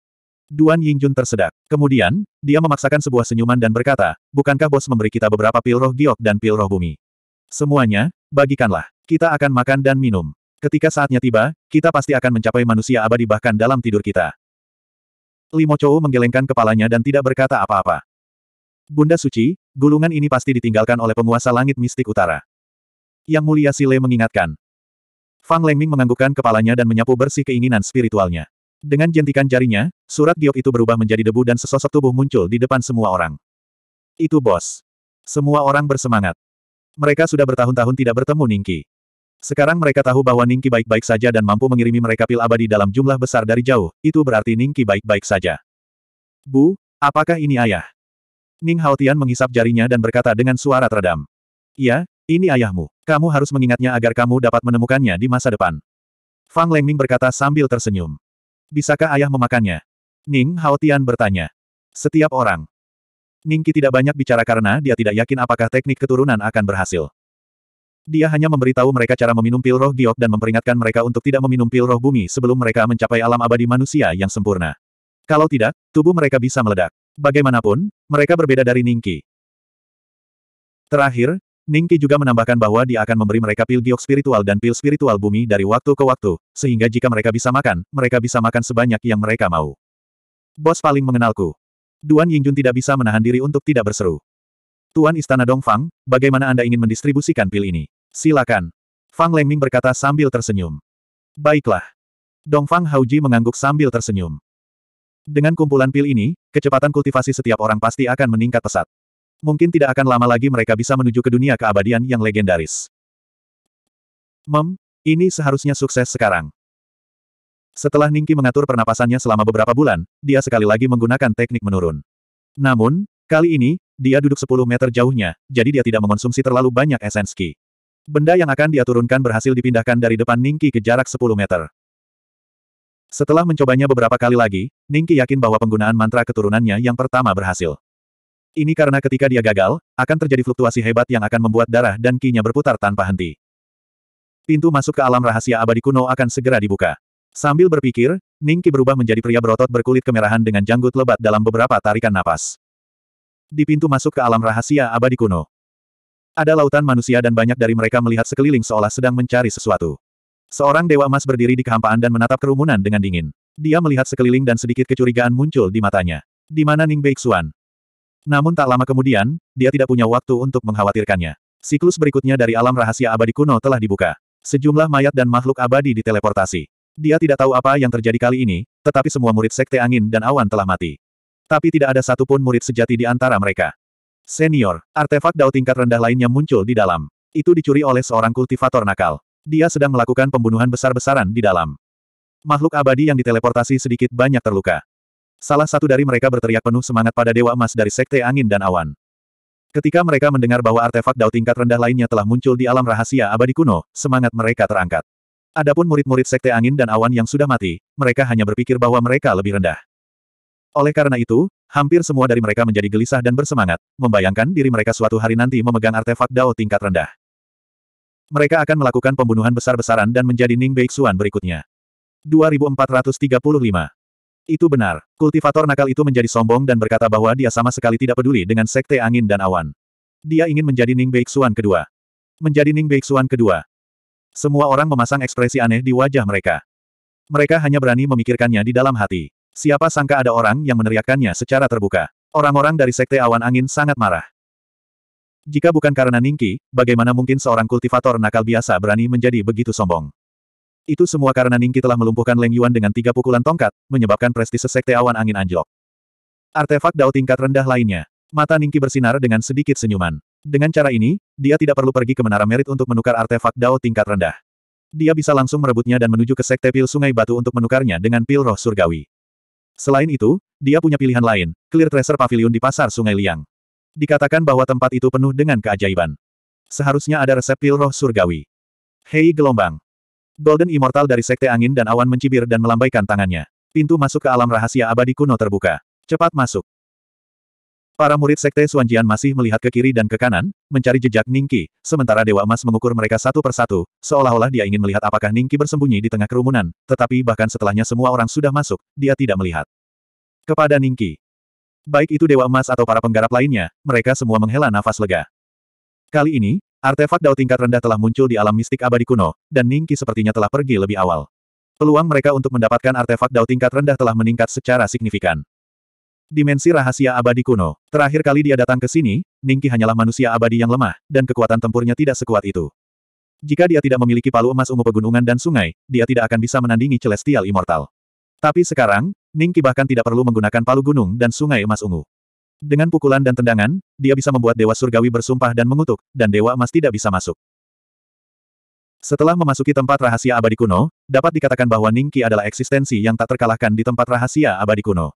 Duan Yingjun tersedak. Kemudian, dia memaksakan sebuah senyuman dan berkata, bukankah bos memberi kita beberapa pil roh giok dan pil roh bumi? Semuanya, bagikanlah. Kita akan makan dan minum. Ketika saatnya tiba, kita pasti akan mencapai manusia abadi bahkan dalam tidur kita. Limo Chou menggelengkan kepalanya dan tidak berkata apa-apa. Bunda Suci, gulungan ini pasti ditinggalkan oleh penguasa langit mistik utara. Yang mulia Sile mengingatkan. Fang Lengming menganggukkan kepalanya dan menyapu bersih keinginan spiritualnya. Dengan jentikan jarinya, surat giok itu berubah menjadi debu dan sesosok tubuh muncul di depan semua orang. Itu bos. Semua orang bersemangat. Mereka sudah bertahun-tahun tidak bertemu Ningki. Sekarang mereka tahu bahwa Ningki baik-baik saja dan mampu mengirimi mereka pil abadi dalam jumlah besar dari jauh, itu berarti Ningki baik-baik saja. Bu, apakah ini ayah? Ning Haotian menghisap jarinya dan berkata dengan suara teredam. Ya, ini ayahmu. Kamu harus mengingatnya agar kamu dapat menemukannya di masa depan. Fang Lengming berkata sambil tersenyum. Bisakah ayah memakannya? Ning Haotian bertanya. Setiap orang. Ningki tidak banyak bicara karena dia tidak yakin apakah teknik keturunan akan berhasil. Dia hanya memberitahu mereka cara meminum pil roh giok dan memperingatkan mereka untuk tidak meminum pil roh bumi sebelum mereka mencapai alam abadi manusia yang sempurna. Kalau tidak, tubuh mereka bisa meledak. Bagaimanapun, mereka berbeda dari Ningki. Terakhir, Ningki juga menambahkan bahwa dia akan memberi mereka pil giok spiritual dan pil spiritual bumi dari waktu ke waktu, sehingga jika mereka bisa makan, mereka bisa makan sebanyak yang mereka mau. Bos paling mengenalku. Duan Yingjun tidak bisa menahan diri untuk tidak berseru. Tuan Istana Dongfang, bagaimana Anda ingin mendistribusikan pil ini? Silakan. Fang Lengming berkata sambil tersenyum. Baiklah. Dongfang Haoji mengangguk sambil tersenyum. Dengan kumpulan pil ini, kecepatan kultivasi setiap orang pasti akan meningkat pesat. Mungkin tidak akan lama lagi mereka bisa menuju ke dunia keabadian yang legendaris. Mem, ini seharusnya sukses sekarang. Setelah Ningki mengatur pernapasannya selama beberapa bulan, dia sekali lagi menggunakan teknik menurun. Namun, kali ini, dia duduk 10 meter jauhnya, jadi dia tidak mengonsumsi terlalu banyak esensi. Benda yang akan dia turunkan berhasil dipindahkan dari depan Ningki ke jarak 10 meter. Setelah mencobanya beberapa kali lagi, Ningki yakin bahwa penggunaan mantra keturunannya yang pertama berhasil. Ini karena ketika dia gagal, akan terjadi fluktuasi hebat yang akan membuat darah dan kinya berputar tanpa henti. Pintu masuk ke alam rahasia abadi kuno akan segera dibuka. Sambil berpikir, Ningki berubah menjadi pria berotot berkulit kemerahan dengan janggut lebat dalam beberapa tarikan napas. Di pintu masuk ke alam rahasia abadi kuno. Ada lautan manusia dan banyak dari mereka melihat sekeliling seolah sedang mencari sesuatu. Seorang dewa emas berdiri di kehampaan dan menatap kerumunan dengan dingin. Dia melihat sekeliling dan sedikit kecurigaan muncul di matanya. Di mana Ning Beixuan? Namun tak lama kemudian, dia tidak punya waktu untuk mengkhawatirkannya. Siklus berikutnya dari alam rahasia abadi kuno telah dibuka. Sejumlah mayat dan makhluk abadi diteleportasi. Dia tidak tahu apa yang terjadi kali ini, tetapi semua murid Sekte Angin dan Awan telah mati. Tapi tidak ada satupun murid sejati di antara mereka. Senior, artefak dao tingkat rendah lainnya muncul di dalam. Itu dicuri oleh seorang kultivator nakal. Dia sedang melakukan pembunuhan besar-besaran di dalam. Makhluk abadi yang diteleportasi sedikit banyak terluka. Salah satu dari mereka berteriak penuh semangat pada Dewa Emas dari Sekte Angin dan Awan. Ketika mereka mendengar bahwa artefak dao tingkat rendah lainnya telah muncul di alam rahasia abadi kuno, semangat mereka terangkat. Adapun murid-murid Sekte Angin dan Awan yang sudah mati, mereka hanya berpikir bahwa mereka lebih rendah. Oleh karena itu, hampir semua dari mereka menjadi gelisah dan bersemangat, membayangkan diri mereka suatu hari nanti memegang artefak dao tingkat rendah. Mereka akan melakukan pembunuhan besar-besaran dan menjadi Ning Beixuan berikutnya. 2435 itu benar. Kultivator nakal itu menjadi sombong dan berkata bahwa dia sama sekali tidak peduli dengan Sekte Angin dan Awan. Dia ingin menjadi Ning Beixuan kedua. Menjadi Ning Beixuan kedua. Semua orang memasang ekspresi aneh di wajah mereka. Mereka hanya berani memikirkannya di dalam hati. Siapa sangka ada orang yang meneriakkannya secara terbuka. Orang-orang dari Sekte Awan Angin sangat marah. Jika bukan karena Ningki, bagaimana mungkin seorang kultivator nakal biasa berani menjadi begitu sombong? Itu semua karena Ningki telah melumpuhkan Leng Yuan dengan tiga pukulan tongkat, menyebabkan prestise sekte awan angin anjlok. Artefak dao tingkat rendah lainnya. Mata Ningki bersinar dengan sedikit senyuman. Dengan cara ini, dia tidak perlu pergi ke Menara Merit untuk menukar artefak dao tingkat rendah. Dia bisa langsung merebutnya dan menuju ke Sekte Pil Sungai Batu untuk menukarnya dengan pil roh surgawi. Selain itu, dia punya pilihan lain, Clear Treasure Pavilion di Pasar Sungai Liang. Dikatakan bahwa tempat itu penuh dengan keajaiban. Seharusnya ada resep pil roh surgawi. Hei gelombang, Golden Immortal dari Sekte Angin dan Awan mencibir dan melambaikan tangannya. Pintu masuk ke alam rahasia abadi kuno terbuka. Cepat masuk. Para murid Sekte Suanjian masih melihat ke kiri dan ke kanan, mencari jejak Ningki, sementara Dewa Emas mengukur mereka satu persatu, seolah-olah dia ingin melihat apakah Ningki bersembunyi di tengah kerumunan, tetapi bahkan setelahnya semua orang sudah masuk, dia tidak melihat. Kepada Ningki. Baik itu Dewa Emas atau para penggarap lainnya, mereka semua menghela nafas lega. Kali ini, Artefak dao tingkat rendah telah muncul di alam mistik abadi kuno, dan Ningki sepertinya telah pergi lebih awal. Peluang mereka untuk mendapatkan artefak dao tingkat rendah telah meningkat secara signifikan. Dimensi rahasia abadi kuno. Terakhir kali dia datang ke sini, Ningki hanyalah manusia abadi yang lemah, dan kekuatan tempurnya tidak sekuat itu. Jika dia tidak memiliki palu emas ungu pegunungan dan sungai, dia tidak akan bisa menandingi Celestial Immortal. Tapi sekarang, Ningki bahkan tidak perlu menggunakan palu gunung dan sungai emas ungu. Dengan pukulan dan tendangan, dia bisa membuat Dewa Surgawi bersumpah dan mengutuk, dan Dewa Emas tidak bisa masuk. Setelah memasuki tempat rahasia abadi kuno, dapat dikatakan bahwa Ningki adalah eksistensi yang tak terkalahkan di tempat rahasia abadi kuno.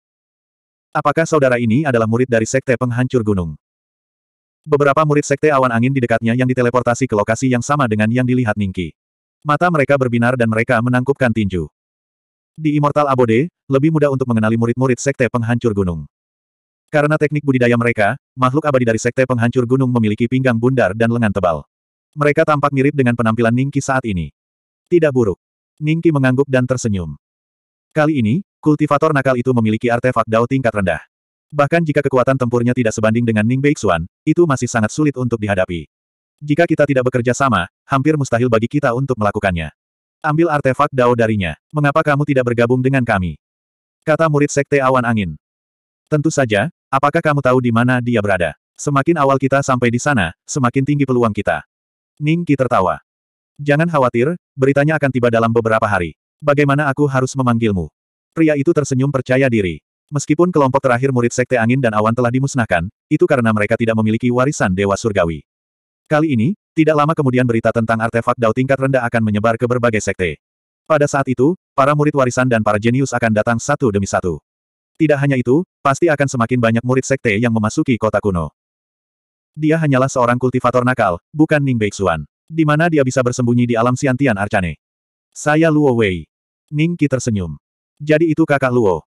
Apakah saudara ini adalah murid dari Sekte Penghancur Gunung? Beberapa murid Sekte Awan Angin di dekatnya yang diteleportasi ke lokasi yang sama dengan yang dilihat Ningki. Mata mereka berbinar dan mereka menangkupkan tinju. Di Immortal Abode, lebih mudah untuk mengenali murid-murid Sekte Penghancur Gunung. Karena teknik budidaya mereka, makhluk abadi dari Sekte Penghancur Gunung memiliki pinggang bundar dan lengan tebal. Mereka tampak mirip dengan penampilan Ningki saat ini. Tidak buruk. Ningki mengangguk dan tersenyum. Kali ini, kultivator nakal itu memiliki artefak dao tingkat rendah. Bahkan jika kekuatan tempurnya tidak sebanding dengan Ning Beixuan, itu masih sangat sulit untuk dihadapi. Jika kita tidak bekerja sama, hampir mustahil bagi kita untuk melakukannya. Ambil artefak dao darinya. Mengapa kamu tidak bergabung dengan kami? Kata murid Sekte Awan Angin. Tentu saja, apakah kamu tahu di mana dia berada? Semakin awal kita sampai di sana, semakin tinggi peluang kita. Ning Qi tertawa. Jangan khawatir, beritanya akan tiba dalam beberapa hari. Bagaimana aku harus memanggilmu? Pria itu tersenyum percaya diri. Meskipun kelompok terakhir murid Sekte Angin dan Awan telah dimusnahkan, itu karena mereka tidak memiliki warisan Dewa Surgawi. Kali ini, tidak lama kemudian berita tentang artefak Dao tingkat rendah akan menyebar ke berbagai sekte. Pada saat itu, para murid warisan dan para jenius akan datang satu demi satu. Tidak hanya itu, pasti akan semakin banyak murid sekte yang memasuki kota kuno. Dia hanyalah seorang kultivator nakal, bukan Ning Beixuan. Di mana dia bisa bersembunyi di alam Siantian Arcane. Saya Luo Wei. Ning Qi tersenyum. Jadi itu kakak Luo.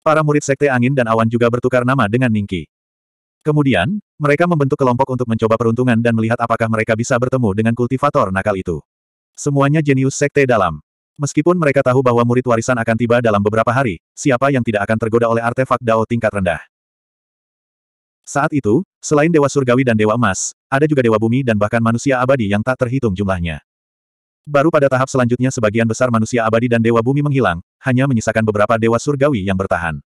Para murid sekte angin dan awan juga bertukar nama dengan Ning Qi. Kemudian, mereka membentuk kelompok untuk mencoba peruntungan dan melihat apakah mereka bisa bertemu dengan kultivator nakal itu. Semuanya jenius sekte dalam. Meskipun mereka tahu bahwa murid warisan akan tiba dalam beberapa hari, siapa yang tidak akan tergoda oleh artefak Dao tingkat rendah. Saat itu, selain Dewa Surgawi dan Dewa Emas, ada juga Dewa Bumi dan bahkan manusia abadi yang tak terhitung jumlahnya. Baru pada tahap selanjutnya sebagian besar manusia abadi dan Dewa Bumi menghilang, hanya menyisakan beberapa Dewa Surgawi yang bertahan.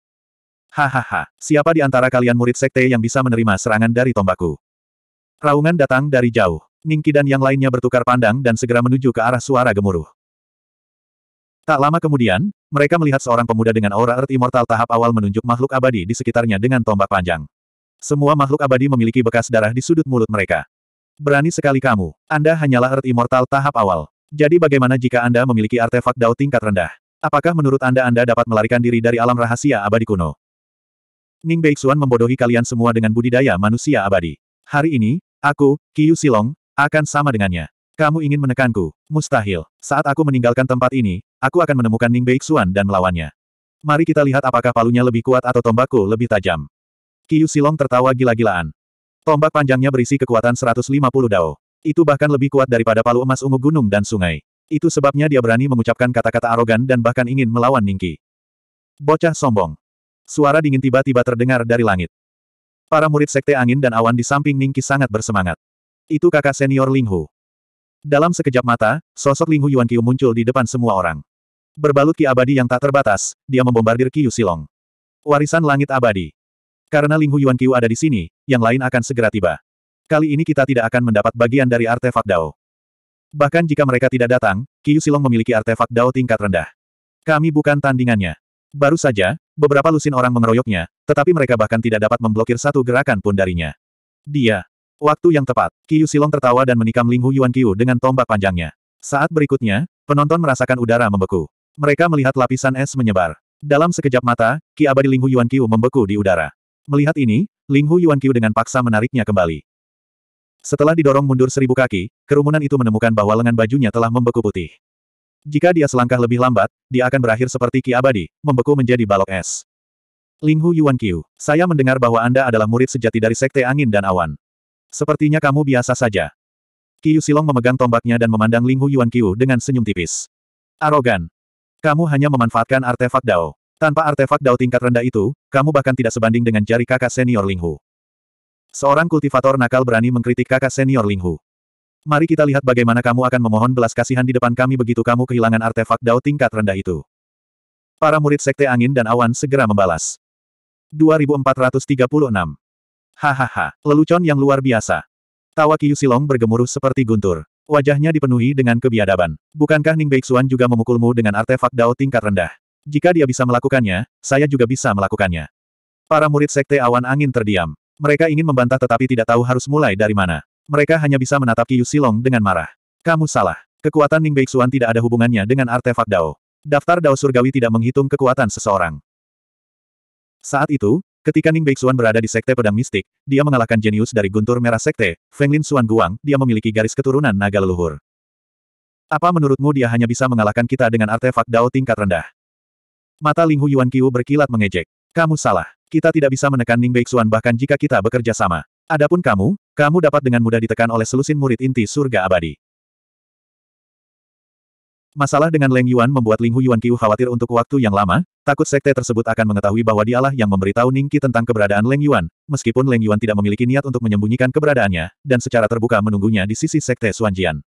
Hahaha, siapa di antara kalian murid sekte yang bisa menerima serangan dari tombakku? Raungan datang dari jauh. Ningki dan yang lainnya bertukar pandang dan segera menuju ke arah suara gemuruh. Tak lama kemudian, mereka melihat seorang pemuda dengan aura Earth Immortal tahap awal menunjuk makhluk abadi di sekitarnya dengan tombak panjang. Semua makhluk abadi memiliki bekas darah di sudut mulut mereka. Berani sekali kamu. Anda hanyalah Earth Immortal tahap awal. Jadi bagaimana jika Anda memiliki artefak Dao tingkat rendah? Apakah menurut Anda Anda dapat melarikan diri dari alam rahasia abadi kuno? Ning Beixuan membodohi kalian semua dengan budidaya manusia abadi. Hari ini, aku, Qiu Silong, akan sama dengannya. Kamu ingin menekanku? Mustahil. Saat aku meninggalkan tempat ini, aku akan menemukan Ning Beixuan dan melawannya. Mari kita lihat apakah palunya lebih kuat atau tombakku lebih tajam. Qiu Silong tertawa gila-gilaan. Tombak panjangnya berisi kekuatan 150 dao. Itu bahkan lebih kuat daripada palu emas ungu gunung dan sungai. Itu sebabnya dia berani mengucapkan kata-kata arogan dan bahkan ingin melawan Ningki. Bocah sombong. Suara dingin tiba-tiba terdengar dari langit. Para murid Sekte Angin dan Awan di samping Ningki sangat bersemangat. Itu kakak senior Ling Hu. Dalam sekejap mata, sosok Ling Hu Yuan Qiu muncul di depan semua orang. Berbalut ki abadi yang tak terbatas, dia membombardir Qiu Silong. Warisan langit abadi. Karena Ling Hu Yuan Qiu ada di sini, yang lain akan segera tiba. Kali ini kita tidak akan mendapat bagian dari artefak Dao. Bahkan jika mereka tidak datang, Qiu Silong memiliki artefak Dao tingkat rendah. Kami bukan tandingannya. Baru saja, beberapa lusin orang mengeroyoknya, tetapi mereka bahkan tidak dapat memblokir satu gerakan pun darinya. Dia, Waktu yang tepat, Qiu Silong tertawa dan menikam Ling Hu Yuan Qiu dengan tombak panjangnya. Saat berikutnya, penonton merasakan udara membeku. Mereka melihat lapisan es menyebar. Dalam sekejap mata, Ki abadi Ling Hu Yuan Qiu membeku di udara. Melihat ini, Ling Hu Yuan Qiu dengan paksa menariknya kembali. Setelah didorong mundur seribu kaki, kerumunan itu menemukan bahwa lengan bajunya telah membeku putih. Jika dia selangkah lebih lambat, dia akan berakhir seperti Ki abadi, membeku menjadi balok es. Ling Hu Yuan Qiu, saya mendengar bahwa Anda adalah murid sejati dari Sekte Angin dan Awan. Sepertinya kamu biasa saja. Qiu Silong memegang tombaknya dan memandang Ling Hu Yuan Qiu dengan senyum tipis. Arogan. Kamu hanya memanfaatkan artefak Dao. Tanpa artefak Dao tingkat rendah itu, kamu bahkan tidak sebanding dengan jari kakak senior Ling Hu. Seorang kultivator nakal berani mengkritik kakak senior Ling Hu. Mari kita lihat bagaimana kamu akan memohon belas kasihan di depan kami begitu kamu kehilangan artefak Dao tingkat rendah itu. Para murid Sekte Angin dan Awan segera membalas. 2436 Hahaha, lelucon yang luar biasa. Tawa Qiu Silong bergemuruh seperti guntur. Wajahnya dipenuhi dengan kebiadaban. Bukankah Ning Beixuan juga memukulmu dengan artefak Dao tingkat rendah? Jika dia bisa melakukannya, saya juga bisa melakukannya. Para murid Sekte Awan Angin terdiam. Mereka ingin membantah tetapi tidak tahu harus mulai dari mana. Mereka hanya bisa menatap Qiu Silong dengan marah. Kamu salah. Kekuatan Ning Beixuan tidak ada hubungannya dengan artefak Dao. Daftar Dao Surgawi tidak menghitung kekuatan seseorang. Saat itu, Ketika Ning Beixuan berada di Sekte Pedang Mistik, dia mengalahkan jenius dari Guntur Merah Sekte, Fenglin Xuan Guang, dia memiliki garis keturunan naga leluhur. Apa menurutmu dia hanya bisa mengalahkan kita dengan artefak Dao tingkat rendah? Mata Ling Hu Yuan Qiu berkilat mengejek. Kamu salah. Kita tidak bisa menekan Ning Beixuan bahkan jika kita bekerja sama. Adapun kamu, kamu dapat dengan mudah ditekan oleh selusin murid inti surga abadi. Masalah dengan Leng Yuan membuat Ling Hu Yuan Qiu khawatir untuk waktu yang lama, takut sekte tersebut akan mengetahui bahwa dialah yang memberitahu Ning Qi tentang keberadaan Leng Yuan, meskipun Leng Yuan tidak memiliki niat untuk menyembunyikan keberadaannya, dan secara terbuka menunggunya di sisi sekte Xuanjian.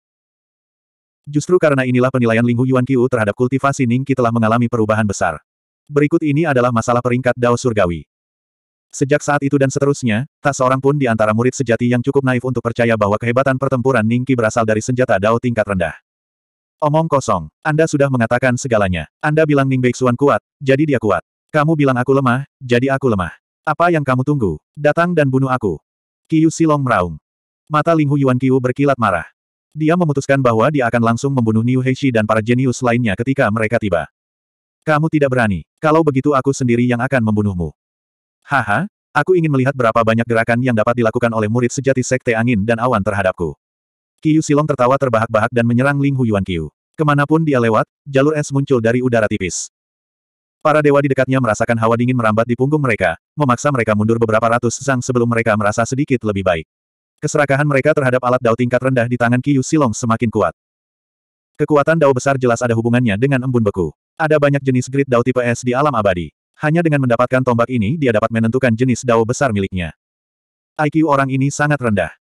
Justru karena inilah penilaian Ling Hu Yuan Qiu terhadap kultivasi Ning Qi telah mengalami perubahan besar. Berikut ini adalah masalah peringkat Dao Surgawi. Sejak saat itu dan seterusnya, tak seorang pun di antara murid sejati yang cukup naif untuk percaya bahwa kehebatan pertempuran Ningki berasal dari senjata Dao tingkat rendah. Omong kosong. Anda sudah mengatakan segalanya. Anda bilang Ning Beixuan kuat, jadi dia kuat. Kamu bilang aku lemah, jadi aku lemah. Apa yang kamu tunggu? Datang dan bunuh aku. Qiu Silong meraung. Mata Ling Hu Yuan Qiu berkilat marah. Dia memutuskan bahwa dia akan langsung membunuh Niu Heishi dan para jenius lainnya ketika mereka tiba. Kamu tidak berani. Kalau begitu aku sendiri yang akan membunuhmu. Haha, aku ingin melihat berapa banyak gerakan yang dapat dilakukan oleh murid sejati Sekte Angin dan Awan terhadapku. Qiu Silong tertawa terbahak-bahak dan menyerang Ling Hu Yuan Qiu. Ke mana pun dia lewat, jalur es muncul dari udara tipis. Para dewa di dekatnya merasakan hawa dingin merambat di punggung mereka, memaksa mereka mundur beberapa ratus sang sebelum mereka merasa sedikit lebih baik. Keserakahan mereka terhadap alat dao tingkat rendah di tangan Qiu Silong semakin kuat. Kekuatan dao besar jelas ada hubungannya dengan embun beku. Ada banyak jenis grid dao tipe es di alam abadi. Hanya dengan mendapatkan tombak ini dia dapat menentukan jenis dao besar miliknya. IQ orang ini sangat rendah.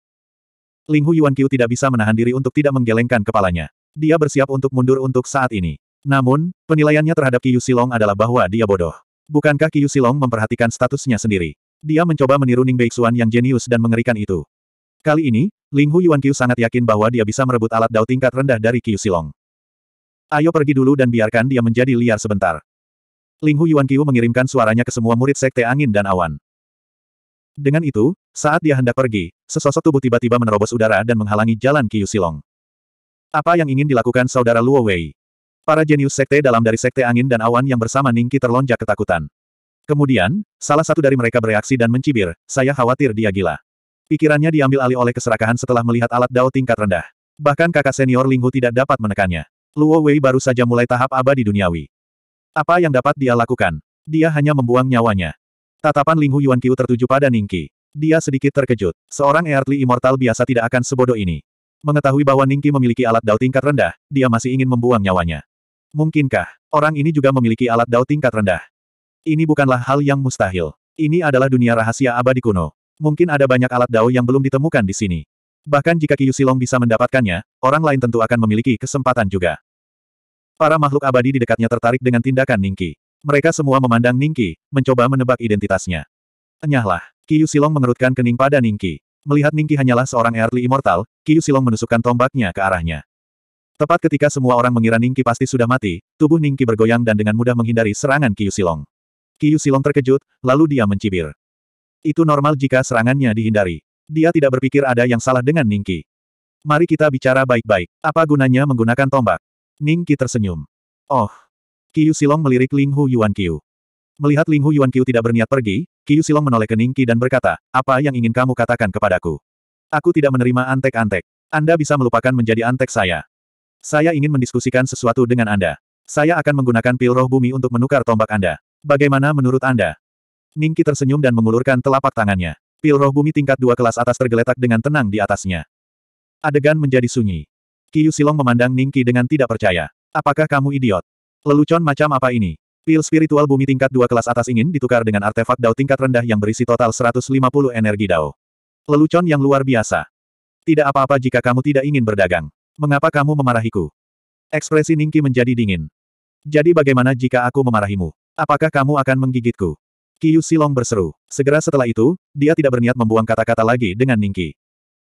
Ling Hu Yuan Qiu tidak bisa menahan diri untuk tidak menggelengkan kepalanya. Dia bersiap untuk mundur untuk saat ini. Namun, penilaiannya terhadap Qiu Silong adalah bahwa dia bodoh. Bukankah Qiu Silong memperhatikan statusnya sendiri? Dia mencoba meniru Ning Beixuan yang jenius dan mengerikan itu. Kali ini, Ling Hu Yuan Qiu sangat yakin bahwa dia bisa merebut alat dao tingkat rendah dari Qiu Silong. Ayo pergi dulu dan biarkan dia menjadi liar sebentar. Ling Hu Yuan Qiu mengirimkan suaranya ke semua murid Sekte Angin dan Awan. Dengan itu, saat dia hendak pergi, sesosok tubuh tiba-tiba menerobos udara dan menghalangi jalan Qiu Silong. Apa yang ingin dilakukan saudara Luo Wei? Para jenius Sekte dalam dari Sekte Angin dan Awan yang bersama Ningki terlonjak ketakutan. Kemudian, salah satu dari mereka bereaksi dan mencibir, saya khawatir dia gila. Pikirannya diambil alih oleh keserakahan setelah melihat alat dao tingkat rendah. Bahkan kakak senior Ling Hu tidak dapat menekannya. Luo Wei baru saja mulai tahap abadi duniawi. Apa yang dapat dia lakukan? Dia hanya membuang nyawanya. Tatapan Ling Hu Yuan Qiu tertuju pada Ningqi. Dia sedikit terkejut. Seorang Earthly Immortal biasa tidak akan sebodoh ini. Mengetahui bahwa Ningqi memiliki alat dao tingkat rendah, dia masih ingin membuang nyawanya. Mungkinkah, orang ini juga memiliki alat dao tingkat rendah? Ini bukanlah hal yang mustahil. Ini adalah dunia rahasia abadi kuno. Mungkin ada banyak alat dao yang belum ditemukan di sini. Bahkan jika Qiu Silong bisa mendapatkannya, orang lain tentu akan memiliki kesempatan juga. Para makhluk abadi di dekatnya tertarik dengan tindakan Ningki. Mereka semua memandang Ningki, mencoba menebak identitasnya. Enyahlah. Qiu Silong mengerutkan kening pada Ningki. Melihat Ningki hanyalah seorang early immortal, Qiu Silong menusukkan tombaknya ke arahnya. Tepat ketika semua orang mengira Ningki pasti sudah mati, tubuh Ningki bergoyang dan dengan mudah menghindari serangan Qiu Silong. Qiu Silong terkejut, lalu dia mencibir. Itu normal jika serangannya dihindari. Dia tidak berpikir ada yang salah dengan Ningki. Mari kita bicara baik-baik. Apa gunanya menggunakan tombak? Ning Qi tersenyum. Oh. Qiu Silong melirik Ling Hu Yuan Qiu. Melihat Ling Hu Yuan Qiu tidak berniat pergi, Qiu Silong menoleh ke Ning Qi dan berkata, apa yang ingin kamu katakan kepadaku? Aku tidak menerima antek-antek. Anda bisa melupakan menjadi antek saya. Saya ingin mendiskusikan sesuatu dengan Anda. Saya akan menggunakan pil roh bumi untuk menukar tombak Anda. Bagaimana menurut Anda? Ning Qi tersenyum dan mengulurkan telapak tangannya. Pil roh bumi tingkat dua kelas atas tergeletak dengan tenang di atasnya. Adegan menjadi sunyi. Qiu Silong memandang Ningki dengan tidak percaya. Apakah kamu idiot? Lelucon macam apa ini? Pil spiritual bumi tingkat dua kelas atas ingin ditukar dengan artefak Dao tingkat rendah yang berisi total 150 energi Dao. Lelucon yang luar biasa. Tidak apa-apa jika kamu tidak ingin berdagang. Mengapa kamu memarahiku? Ekspresi Ningki menjadi dingin. Jadi bagaimana jika aku memarahimu? Apakah kamu akan menggigitku? Qiu Silong berseru. Segera setelah itu, dia tidak berniat membuang kata-kata lagi dengan Ningki.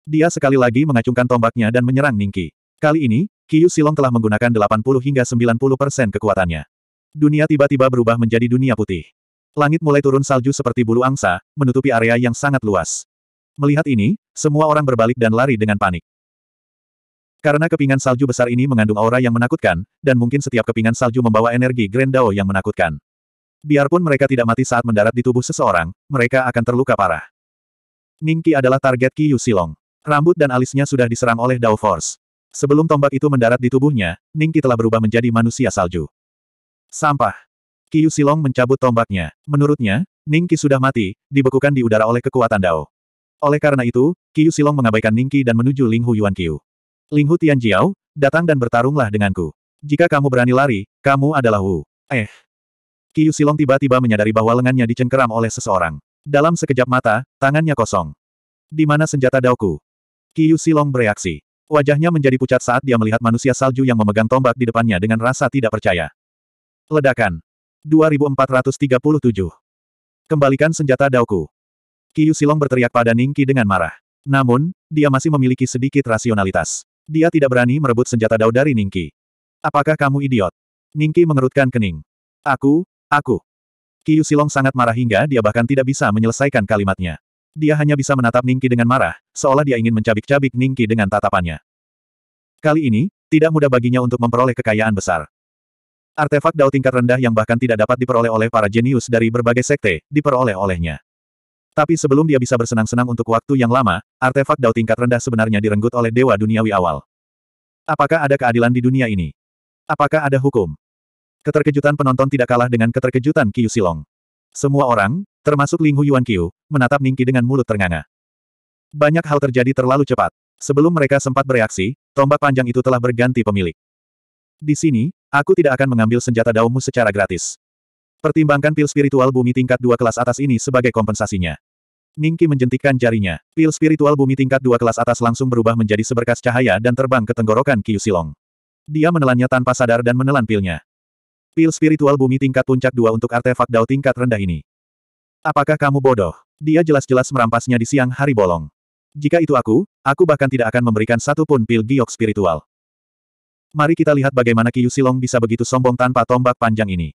Dia sekali lagi mengacungkan tombaknya dan menyerang Ningki. Kali ini, Qiu Silong telah menggunakan 80 hingga 90 persen kekuatannya. Dunia tiba-tiba berubah menjadi dunia putih. Langit mulai turun salju seperti bulu angsa, menutupi area yang sangat luas. Melihat ini, semua orang berbalik dan lari dengan panik. Karena kepingan salju besar ini mengandung aura yang menakutkan, dan mungkin setiap kepingan salju membawa energi Grand Dao yang menakutkan. Biarpun mereka tidak mati saat mendarat di tubuh seseorang, mereka akan terluka parah. Ningki adalah target Qiu Silong. Rambut dan alisnya sudah diserang oleh Dao Force. Sebelum tombak itu mendarat di tubuhnya, Ningki telah berubah menjadi manusia salju. Sampah. Qiu Silong mencabut tombaknya. Menurutnya, Ningki sudah mati, dibekukan di udara oleh kekuatan Dao. Oleh karena itu, Qiu Silong mengabaikan Ningki dan menuju Ling Hu Yuan Qiu. Ling Hu Tianjiao, datang dan bertarunglah denganku. Jika kamu berani lari, kamu adalah Wu. Eh. Qiu Silong tiba-tiba menyadari bahwa lengannya dicengkeram oleh seseorang. Dalam sekejap mata, tangannya kosong. Di mana senjata Daoku? Qiu Silong bereaksi. Wajahnya menjadi pucat saat dia melihat manusia salju yang memegang tombak di depannya dengan rasa tidak percaya. Ledakan. 2437. Kembalikan senjata Daoku. Qiu Silong berteriak pada Ningki dengan marah. Namun, dia masih memiliki sedikit rasionalitas. Dia tidak berani merebut senjata Dao dari Ningki. Apakah kamu idiot? Ningki mengerutkan kening. Aku, aku. Qiu Silong sangat marah hingga dia bahkan tidak bisa menyelesaikan kalimatnya. Dia hanya bisa menatap Ningki dengan marah, seolah dia ingin mencabik-cabik Ningki dengan tatapannya. Kali ini, tidak mudah baginya untuk memperoleh kekayaan besar. Artefak Dao tingkat rendah yang bahkan tidak dapat diperoleh oleh para jenius dari berbagai sekte, diperoleh olehnya. Tapi sebelum dia bisa bersenang-senang untuk waktu yang lama, artefak Dao tingkat rendah sebenarnya direnggut oleh dewa duniawi awal. Apakah ada keadilan di dunia ini? Apakah ada hukum? Keterkejutan penonton tidak kalah dengan keterkejutan Qiu Silong. Semua orang, termasuk Ling Hu Yuan Qiu, menatap Ningqi dengan mulut ternganga. Banyak hal terjadi terlalu cepat. Sebelum mereka sempat bereaksi, tombak panjang itu telah berganti pemilik. Di sini, Aku tidak akan mengambil senjata daunmu secara gratis. Pertimbangkan pil spiritual bumi tingkat dua kelas atas ini sebagai kompensasinya. Ningki menjentikkan jarinya. Pil spiritual bumi tingkat dua kelas atas langsung berubah menjadi seberkas cahaya dan terbang ke tenggorokan Kiyu Silong. Dia menelannya tanpa sadar dan menelan pilnya. Pil spiritual bumi tingkat puncak dua untuk artefak dao tingkat rendah ini. Apakah kamu bodoh? Dia jelas-jelas merampasnya di siang hari bolong. Jika itu aku, aku bahkan tidak akan memberikan satu pun pil giok spiritual. Mari kita lihat bagaimana Qiu Silong bisa begitu sombong tanpa tombak panjang ini.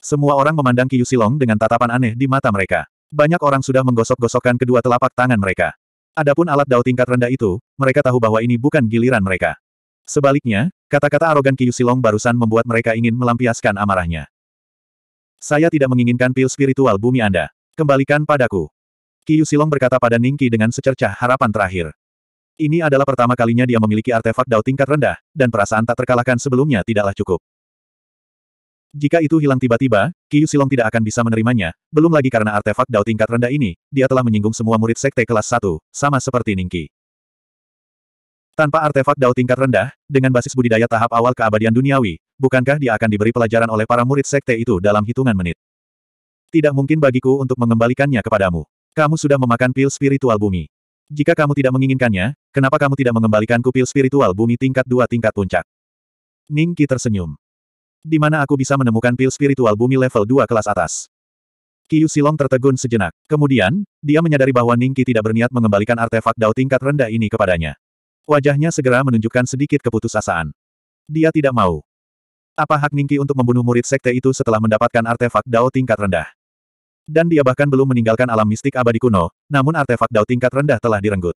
Semua orang memandang Qiu Silong dengan tatapan aneh di mata mereka. Banyak orang sudah menggosok-gosokkan kedua telapak tangan mereka. Adapun alat dao tingkat rendah itu, mereka tahu bahwa ini bukan giliran mereka. Sebaliknya, kata-kata arogan Qiu Silong barusan membuat mereka ingin melampiaskan amarahnya. Saya tidak menginginkan pil spiritual bumi Anda. Kembalikan padaku. Qiu Silong berkata pada Ningki dengan secercah harapan terakhir. Ini adalah pertama kalinya dia memiliki artefak Dao tingkat rendah, dan perasaan tak terkalahkan sebelumnya tidaklah cukup. Jika itu hilang tiba-tiba, Qiu Silong tidak akan bisa menerimanya, belum lagi karena artefak Dao tingkat rendah ini, dia telah menyinggung semua murid sekte kelas 1, sama seperti Ningki. Tanpa artefak Dao tingkat rendah, dengan basis budidaya tahap awal keabadian duniawi, bukankah dia akan diberi pelajaran oleh para murid sekte itu dalam hitungan menit? Tidak mungkin bagiku untuk mengembalikannya kepadamu. Kamu sudah memakan pil spiritual bumi. Jika kamu tidak menginginkannya, kenapa kamu tidak mengembalikan kupil spiritual bumi tingkat dua tingkat puncak? Ning Qi tersenyum. Di mana aku bisa menemukan pil spiritual bumi level 2 kelas atas? Qiu Silong tertegun sejenak. Kemudian, dia menyadari bahwa Ning Qi tidak berniat mengembalikan artefak dao tingkat rendah ini kepadanya. Wajahnya segera menunjukkan sedikit keputusasaan. Dia tidak mau. Apa hak Ning Qi untuk membunuh murid sekte itu setelah mendapatkan artefak dao tingkat rendah? Dan dia bahkan belum meninggalkan alam mistik abadi kuno, namun artefak dao tingkat rendah telah direnggut.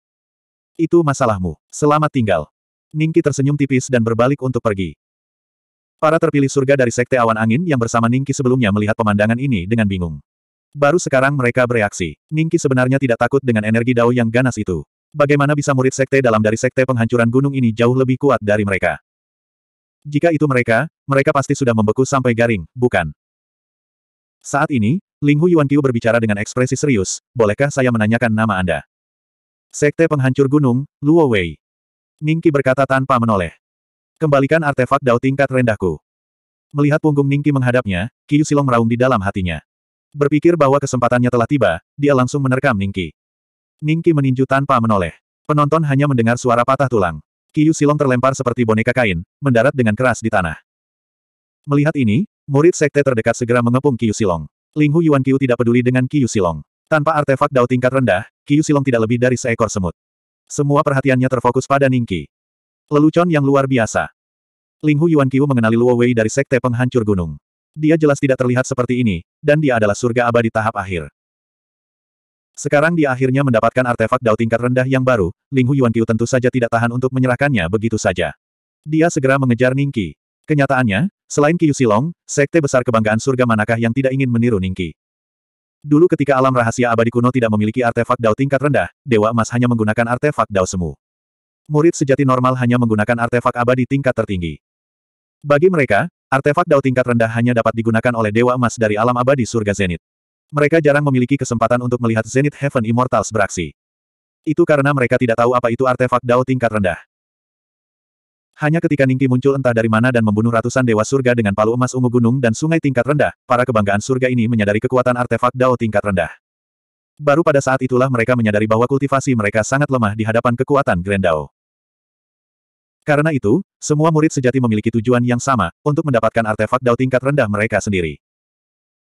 Itu masalahmu. Selamat tinggal. Ningki tersenyum tipis dan berbalik untuk pergi. Para terpilih surga dari Sekte Awan Angin yang bersama Ningki sebelumnya melihat pemandangan ini dengan bingung. Baru sekarang mereka bereaksi. Ningki sebenarnya tidak takut dengan energi dao yang ganas itu. Bagaimana bisa murid sekte dalam dari sekte penghancuran gunung ini jauh lebih kuat dari mereka? Jika itu mereka, mereka pasti sudah membeku sampai garing, bukan? Saat ini, Ling Hu Yuan Qiu berbicara dengan ekspresi serius, bolehkah saya menanyakan nama Anda? Sekte penghancur gunung, Luo Wei. Ningki berkata tanpa menoleh. Kembalikan artefak dao tingkat rendahku. Melihat punggung Ningki menghadapnya, Qiu Silong meraung di dalam hatinya. Berpikir bahwa kesempatannya telah tiba, dia langsung menerkam Ningki. Ningki meninju tanpa menoleh. Penonton hanya mendengar suara patah tulang. Qiu Silong terlempar seperti boneka kain, mendarat dengan keras di tanah. Melihat ini, murid sekte terdekat segera mengepung Qiu Silong. Ling Hu Yuan Qiu tidak peduli dengan Qiu Silong. Tanpa artefak dao tingkat rendah, Qiu Silong tidak lebih dari seekor semut. Semua perhatiannya terfokus pada Ningqi. Lelucon yang luar biasa. Ling Hu Yuan Qiu mengenali Luo Wei dari Sekte Penghancur Gunung. Dia jelas tidak terlihat seperti ini, dan dia adalah surga abadi tahap akhir. Sekarang dia akhirnya mendapatkan artefak dao tingkat rendah yang baru, Ling Hu Yuan Qiu tentu saja tidak tahan untuk menyerahkannya begitu saja. Dia segera mengejar Ningqi. Kenyataannya, selain Qiu Silong, sekte besar kebanggaan surga manakah yang tidak ingin meniru Ningqi? Dulu ketika alam rahasia abadi kuno tidak memiliki artefak dao tingkat rendah, Dewa Emas hanya menggunakan artefak dao semu. Murid sejati normal hanya menggunakan artefak abadi tingkat tertinggi. Bagi mereka, artefak dao tingkat rendah hanya dapat digunakan oleh Dewa Emas dari alam abadi surga Zenith. Mereka jarang memiliki kesempatan untuk melihat Zenith Heaven Immortals beraksi. Itu karena mereka tidak tahu apa itu artefak dao tingkat rendah. Hanya ketika Ningki muncul entah dari mana dan membunuh ratusan dewa surga dengan palu emas ungu gunung dan sungai tingkat rendah, para kebanggaan surga ini menyadari kekuatan artefak Dao tingkat rendah. Baru pada saat itulah mereka menyadari bahwa kultivasi mereka sangat lemah di hadapan kekuatan Grand Dao. Karena itu, semua murid sejati memiliki tujuan yang sama, untuk mendapatkan artefak Dao tingkat rendah mereka sendiri.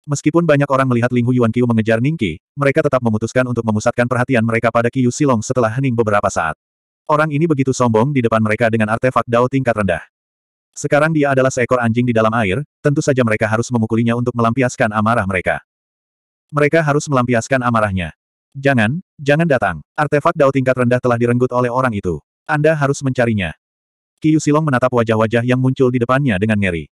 Meskipun banyak orang melihat Ling Hu Yuan Qiu mengejar Ningqi, mereka tetap memutuskan untuk memusatkan perhatian mereka pada Qiu Silong setelah hening beberapa saat. Orang ini begitu sombong di depan mereka dengan artefak Dao tingkat rendah. Sekarang dia adalah seekor anjing di dalam air, tentu saja mereka harus memukulinya untuk melampiaskan amarah mereka. Mereka harus melampiaskan amarahnya. Jangan, jangan datang. Artefak Dao tingkat rendah telah direnggut oleh orang itu. Anda harus mencarinya. Qiu Silong menatap wajah-wajah yang muncul di depannya dengan ngeri.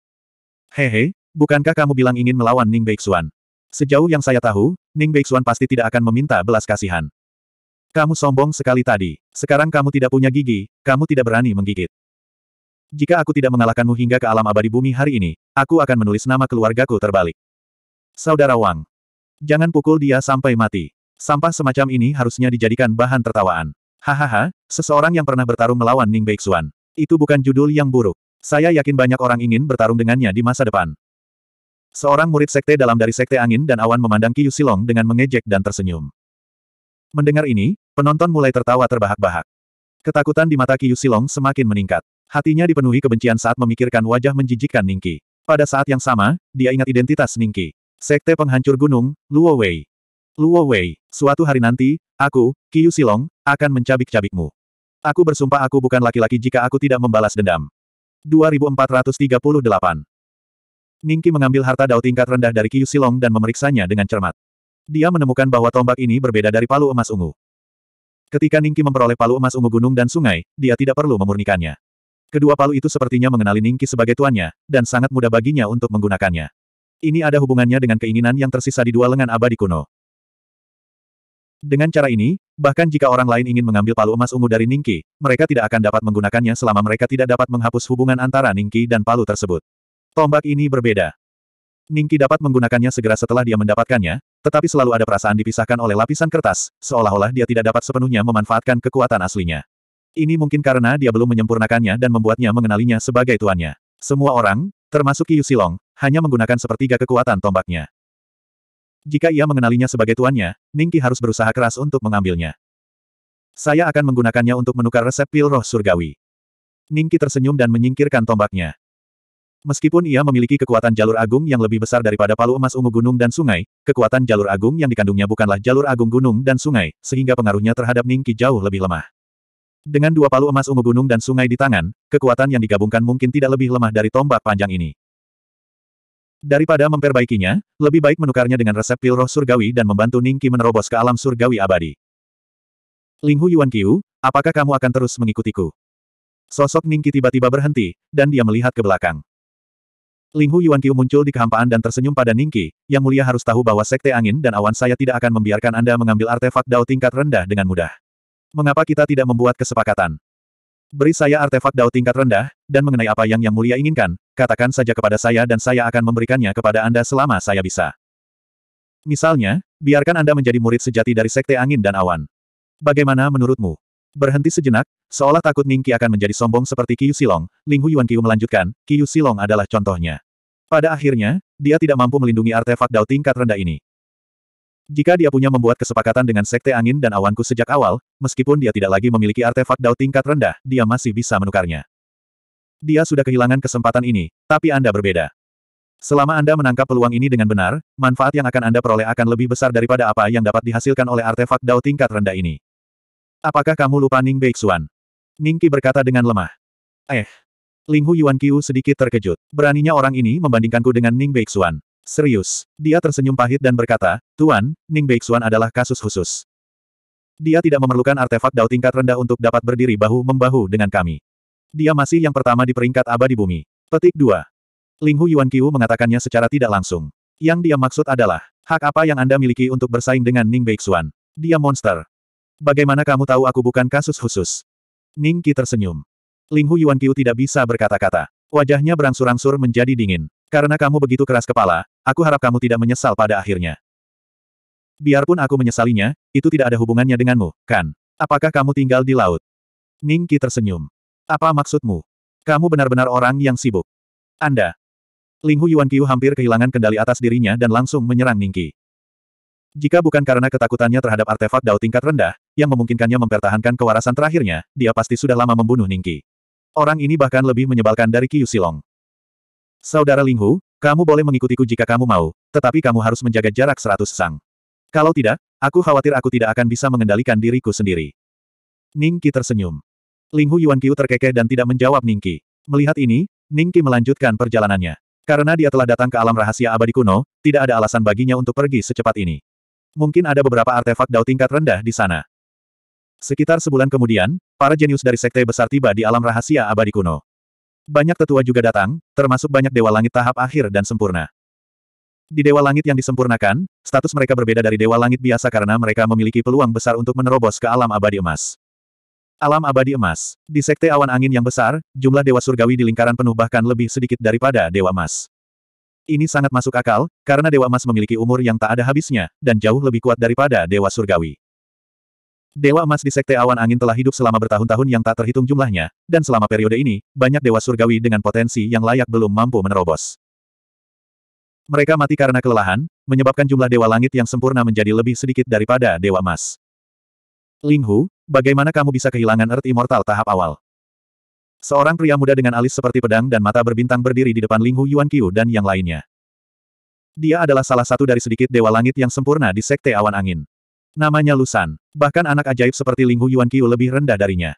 Hehe, bukankah kamu bilang ingin melawan Ning Beixuan? Sejauh yang saya tahu, Ning Beixuan pasti tidak akan meminta belas kasihan. Kamu sombong sekali tadi. Sekarang kamu tidak punya gigi, kamu tidak berani menggigit. Jika aku tidak mengalahkanmu hingga ke alam abadi bumi hari ini, aku akan menulis nama keluargaku terbalik. Saudara Wang. Jangan pukul dia sampai mati. Sampah semacam ini harusnya dijadikan bahan tertawaan. Hahaha, seseorang yang pernah bertarung melawan Ning Beixuan. Itu bukan judul yang buruk. Saya yakin banyak orang ingin bertarung dengannya di masa depan. Seorang murid sekte dalam dari sekte angin dan awan memandang Qiu Silong dengan mengejek dan tersenyum. Mendengar ini, penonton mulai tertawa terbahak-bahak. Ketakutan di mata Qiu Silong semakin meningkat. Hatinya dipenuhi kebencian saat memikirkan wajah menjijikkan Ningqi. Pada saat yang sama, dia ingat identitas Ningqi. Sekte penghancur gunung, Luo Wei. Luo Wei, suatu hari nanti, aku, Qiu Silong, akan mencabik-cabikmu. Aku bersumpah aku bukan laki-laki jika aku tidak membalas dendam. 2438 Ningki mengambil harta dao tingkat rendah dari Qiu Silong dan memeriksanya dengan cermat. Dia menemukan bahwa tombak ini berbeda dari palu emas ungu. Ketika Ningki memperoleh palu emas ungu gunung dan sungai, dia tidak perlu memurnikannya. Kedua palu itu sepertinya mengenali Ningki sebagai tuannya, dan sangat mudah baginya untuk menggunakannya. Ini ada hubungannya dengan keinginan yang tersisa di dua lengan abadi kuno. Dengan cara ini, bahkan jika orang lain ingin mengambil palu emas ungu dari Ningki, mereka tidak akan dapat menggunakannya selama mereka tidak dapat menghapus hubungan antara Ningki dan palu tersebut. Tombak ini berbeda. Ningki dapat menggunakannya segera setelah dia mendapatkannya, tetapi selalu ada perasaan dipisahkan oleh lapisan kertas, seolah-olah dia tidak dapat sepenuhnya memanfaatkan kekuatan aslinya. Ini mungkin karena dia belum menyempurnakannya dan membuatnya mengenalinya sebagai tuannya. Semua orang, termasuk Qiu Silong, hanya menggunakan sepertiga kekuatan tombaknya. Jika ia mengenalinya sebagai tuannya, Ningki harus berusaha keras untuk mengambilnya. Saya akan menggunakannya untuk menukar resep pil roh surgawi. Ningki tersenyum dan menyingkirkan tombaknya. Meskipun ia memiliki kekuatan jalur agung yang lebih besar daripada palu emas ungu gunung dan sungai, kekuatan jalur agung yang dikandungnya bukanlah jalur agung gunung dan sungai, sehingga pengaruhnya terhadap Ningki jauh lebih lemah. Dengan dua palu emas ungu gunung dan sungai di tangan, kekuatan yang digabungkan mungkin tidak lebih lemah dari tombak panjang ini. Daripada memperbaikinya, lebih baik menukarnya dengan resep pil roh surgawi dan membantu Ningki menerobos ke alam surgawi abadi. Ling Hu Yuan Qiu, apakah kamu akan terus mengikutiku? Sosok Ningki tiba-tiba berhenti, dan dia melihat ke belakang. Ling Hu Yuan Qiu muncul di kehampaan dan tersenyum pada Ningki, yang mulia harus tahu bahwa Sekte Angin dan Awan saya tidak akan membiarkan Anda mengambil artefak Dao tingkat rendah dengan mudah. Mengapa kita tidak membuat kesepakatan? Beri saya artefak Dao tingkat rendah, dan mengenai apa yang Yang Mulia inginkan, katakan saja kepada saya dan saya akan memberikannya kepada Anda selama saya bisa. Misalnya, biarkan Anda menjadi murid sejati dari Sekte Angin dan Awan. Bagaimana menurutmu? Berhenti sejenak, seolah takut Ningki akan menjadi sombong seperti Qiu Silong, Ling Hu Yuan Qiu melanjutkan, Qiu Silong adalah contohnya. Pada akhirnya, dia tidak mampu melindungi artefak Dao tingkat rendah ini. Jika dia punya membuat kesepakatan dengan Sekte Angin dan Awanku sejak awal, meskipun dia tidak lagi memiliki artefak Dao tingkat rendah, dia masih bisa menukarnya. Dia sudah kehilangan kesempatan ini, tapi Anda berbeda. Selama Anda menangkap peluang ini dengan benar, manfaat yang akan Anda peroleh akan lebih besar daripada apa yang dapat dihasilkan oleh artefak Dao tingkat rendah ini. Apakah kamu lupa Ning Beixuan? Ningki berkata dengan lemah. Eh. Ling Hu Yuan Qiu sedikit terkejut. Beraninya orang ini membandingkanku dengan Ning Beixuan. Serius. Dia tersenyum pahit dan berkata, Tuan, Ning Beixuan adalah kasus khusus. Dia tidak memerlukan artefak dao tingkat rendah untuk dapat berdiri bahu-membahu dengan kami. Dia masih yang pertama di peringkat abadi bumi. Petik 2. Ling Hu Yuan Qiu mengatakannya secara tidak langsung. Yang dia maksud adalah, hak apa yang Anda miliki untuk bersaing dengan Ning Beixuan? Dia monster. Bagaimana kamu tahu aku bukan kasus khusus? Ning Qi tersenyum. Ling Hu Yuan Qiu tidak bisa berkata-kata. Wajahnya berangsur-angsur menjadi dingin. Karena kamu begitu keras kepala, aku harap kamu tidak menyesal pada akhirnya. Biarpun aku menyesalinya, itu tidak ada hubungannya denganmu, kan? Apakah kamu tinggal di laut? Ning Qi tersenyum. Apa maksudmu? Kamu benar-benar orang yang sibuk. Anda. Ling Hu Yuan Qiu hampir kehilangan kendali atas dirinya dan langsung menyerang Ning Qi. Jika bukan karena ketakutannya terhadap artefak Dao tingkat rendah, yang memungkinkannya mempertahankan kewarasan terakhirnya, dia pasti sudah lama membunuh Ning Qi. Orang ini bahkan lebih menyebalkan dari Qiu Silong. Saudara Linghu, kamu boleh mengikutiku jika kamu mau, tetapi kamu harus menjaga jarak seratus sang. Kalau tidak, aku khawatir aku tidak akan bisa mengendalikan diriku sendiri. Ningki tersenyum. Linghu Yuan Qiu terkekeh dan tidak menjawab Ningki. Melihat ini, Ningki melanjutkan perjalanannya. Karena dia telah datang ke alam rahasia abadi kuno, tidak ada alasan baginya untuk pergi secepat ini. Mungkin ada beberapa artefak dao tingkat rendah di sana. Sekitar sebulan kemudian, para jenius dari sekte besar tiba di alam rahasia abadi kuno. Banyak tetua juga datang, termasuk banyak dewa langit tahap akhir dan sempurna. Di dewa langit yang disempurnakan, status mereka berbeda dari dewa langit biasa karena mereka memiliki peluang besar untuk menerobos ke alam abadi emas. Alam abadi emas. Di sekte awan angin yang besar, jumlah dewa surgawi di lingkaran penuh bahkan lebih sedikit daripada dewa emas. Ini sangat masuk akal, karena dewa emas memiliki umur yang tak ada habisnya, dan jauh lebih kuat daripada dewa surgawi. Dewa emas di Sekte Awan Angin telah hidup selama bertahun-tahun yang tak terhitung jumlahnya, dan selama periode ini, banyak dewa surgawi dengan potensi yang layak belum mampu menerobos. Mereka mati karena kelelahan, menyebabkan jumlah dewa langit yang sempurna menjadi lebih sedikit daripada dewa emas. Ling Hu, bagaimana kamu bisa kehilangan Earth Immortal tahap awal? Seorang pria muda dengan alis seperti pedang dan mata berbintang berdiri di depan Ling Hu Yuan Qiu dan yang lainnya. Dia adalah salah satu dari sedikit dewa langit yang sempurna di Sekte Awan Angin. Namanya Lusan. Bahkan anak ajaib seperti Ling Hu Yuan Qiu lebih rendah darinya.